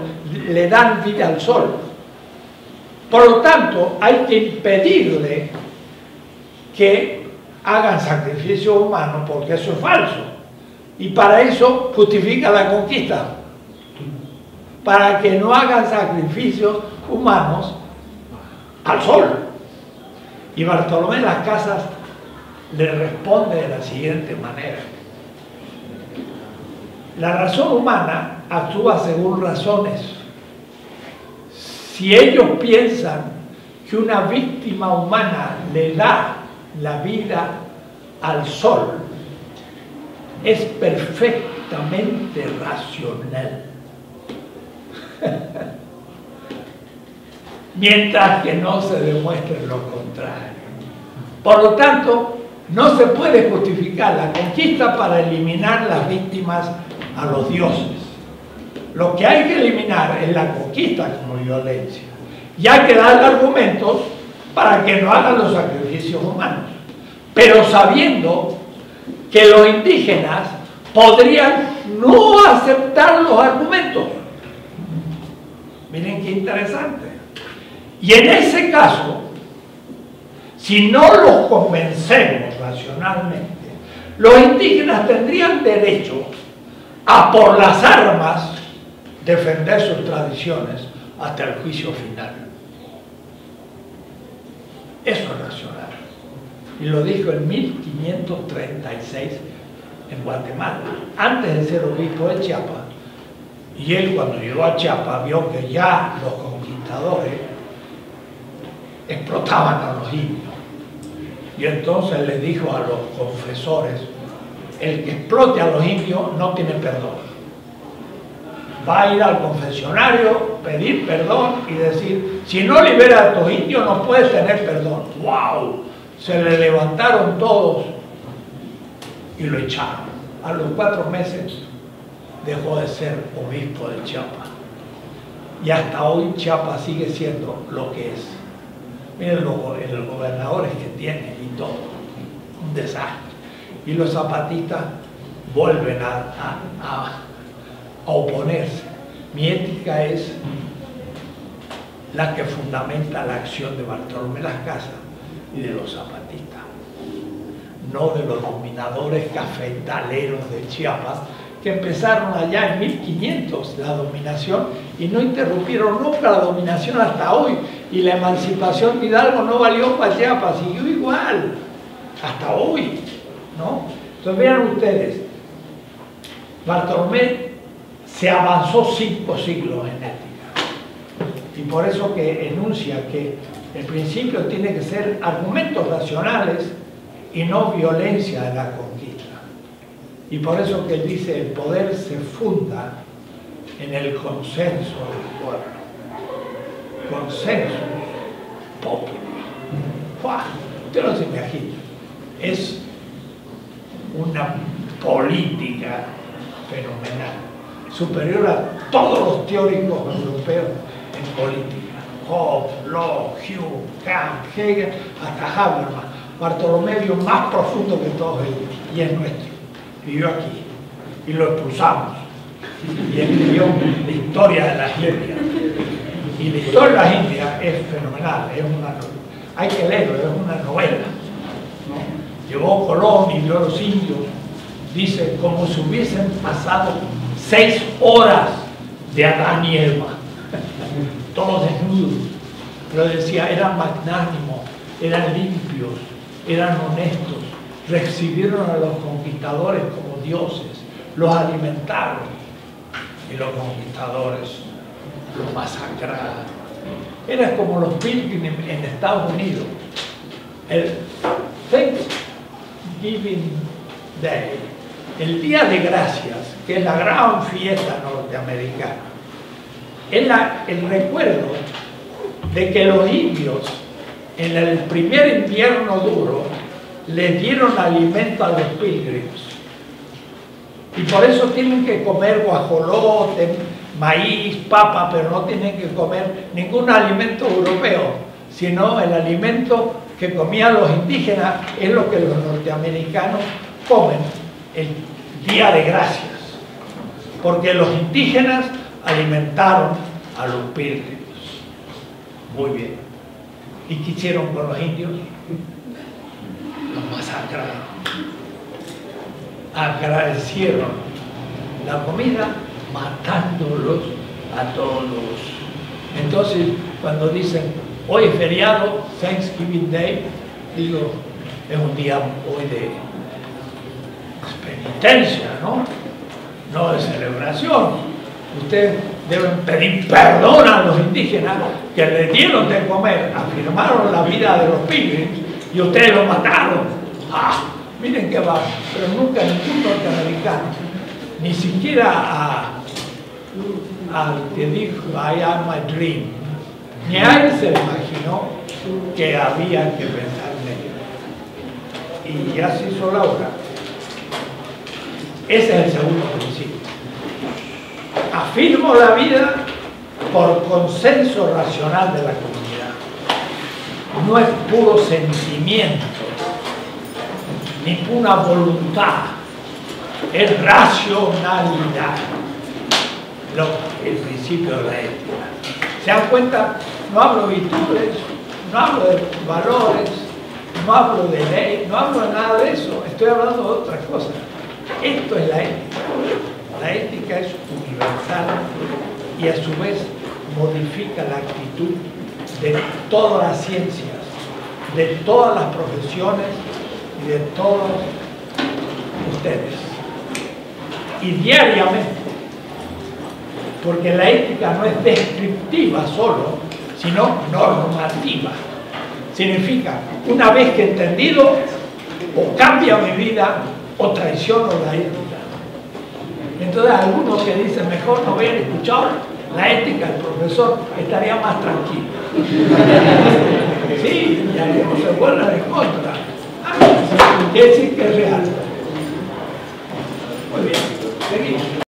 le dan vida al sol. Por lo tanto, hay que impedirle que hagan sacrificio humano porque eso es falso. Y para eso justifica la conquista. Para que no hagan sacrificios humanos al sol. Y Bartolomé Las Casas le responde de la siguiente manera. La razón humana actúa según razones. Si ellos piensan que una víctima humana le da la vida al sol, es perfectamente racional. Mientras que no se demuestre lo contrario. Por lo tanto, no se puede justificar la conquista para eliminar las víctimas a los dioses. Lo que hay que eliminar es la conquista como violencia. Y hay que dar argumentos para que no hagan los sacrificios humanos. Pero sabiendo que los indígenas podrían no aceptar los argumentos. Miren qué interesante. Y en ese caso, si no los convencemos racionalmente, los indígenas tendrían derecho a por las armas defender sus tradiciones hasta el juicio final. Eso es racional y lo dijo en 1536 en Guatemala, antes de ser obispo de Chiapas. Y él cuando llegó a Chiapas vio que ya los conquistadores explotaban a los indios. Y entonces le dijo a los confesores, el que explote a los indios no tiene perdón. Va a ir al confesionario, pedir perdón y decir, si no libera a tus indios no puedes tener perdón. ¡Wow! se le levantaron todos y lo echaron. A los cuatro meses dejó de ser obispo de Chiapas. Y hasta hoy Chiapas sigue siendo lo que es. Miren los, gobernadores que tiene y todo. Un desastre. Y los zapatistas vuelven a oponerse. Mi ética es la que fundamenta la acción de Bartolomé Las Casas y de los zapatistas, no de los dominadores cafetaleros de Chiapas que empezaron allá en 1500 la dominación y no interrumpieron nunca la dominación hasta hoy y la emancipación de Hidalgo no valió para Chiapas, siguió igual hasta hoy, ¿no? Entonces vean ustedes, Bartolomé se avanzó cinco siglos en ética y por eso que enuncia que el principio tiene que ser argumentos racionales y no violencia de la conquista. Y por eso que él dice, el poder se funda en el consenso del pueblo. Consenso popular. Usted no se imagina. Es una política fenomenal, superior a todos los teóricos europeos en política. Hobbes, Locke, Hume, Kant, Hegel, hasta Habermas. Bartolomé más profundo que todos ellos, y es nuestro. Vivió aquí, y lo expulsamos. Y escribió la historia de las Indias. Y la historia de las Indias es fenomenal, es una, hay que leerlo, es una novela. Llegó Colón y vio a los indios, dice, como si hubiesen pasado seis horas de Adán y Eva todos desnudos. Pero decía, eran magnánimos, eran limpios, eran honestos, recibieron a los conquistadores como dioses, los alimentaron y los conquistadores los masacraron. Era como los pilgrims en Estados Unidos. El Thanksgiving Day el Día de Gracias, que es la gran fiesta norteamericana, es el recuerdo de que los indios en el primer invierno duro le dieron alimento a los pilgrims. Y por eso tienen que comer guajolote, maíz, papa, pero no tienen que comer ningún alimento europeo, sino el alimento que comían los indígenas es lo que los norteamericanos comen el Día de Gracias, porque los indígenas alimentaron a los pilgrims. Muy bien. ¿Y qué hicieron con los indios? Los masacraron. Agradecieron la comida matándolos a todos. Entonces, cuando dicen, hoy es feriado, Thanksgiving Day, digo, es un día hoy de penitencia, ¿no? No de celebración. Ustedes deben pedir perdón a los indígenas que le dieron de comer, afirmaron la vida de los pilgrims y ustedes lo mataron. ¡Ah! Miren qué va, pero nunca ningún norteamericano, ni siquiera al que dijo I am my dream, ni a él se imaginó que había que pensar en ello. Y ya se hizo la obra. Ese es el segundo principio. Afirmo la vida por consenso racional de la comunidad. No es puro sentimiento, ni pura voluntad, es racionalidad. Lo, el principio de la ética. ¿Se dan cuenta? No hablo de virtudes, no hablo de valores, no hablo de ley, no hablo de nada de eso, estoy hablando de otras cosas. Esto es la ética. La ética es universal y a su vez modifica la actitud de todas las ciencias, de todas las profesiones y de todos ustedes. Y diariamente, porque la ética no es descriptiva solo, sino normativa. Significa, una vez que he entendido, o cambia mi vida o traición o la ética. Entonces algunos que dicen, mejor no hubieran escuchado la ética del profesor, estaría más tranquilo. sí, y algunos se vuelven en contra. Ah, decir que es real. Muy bien, seguimos.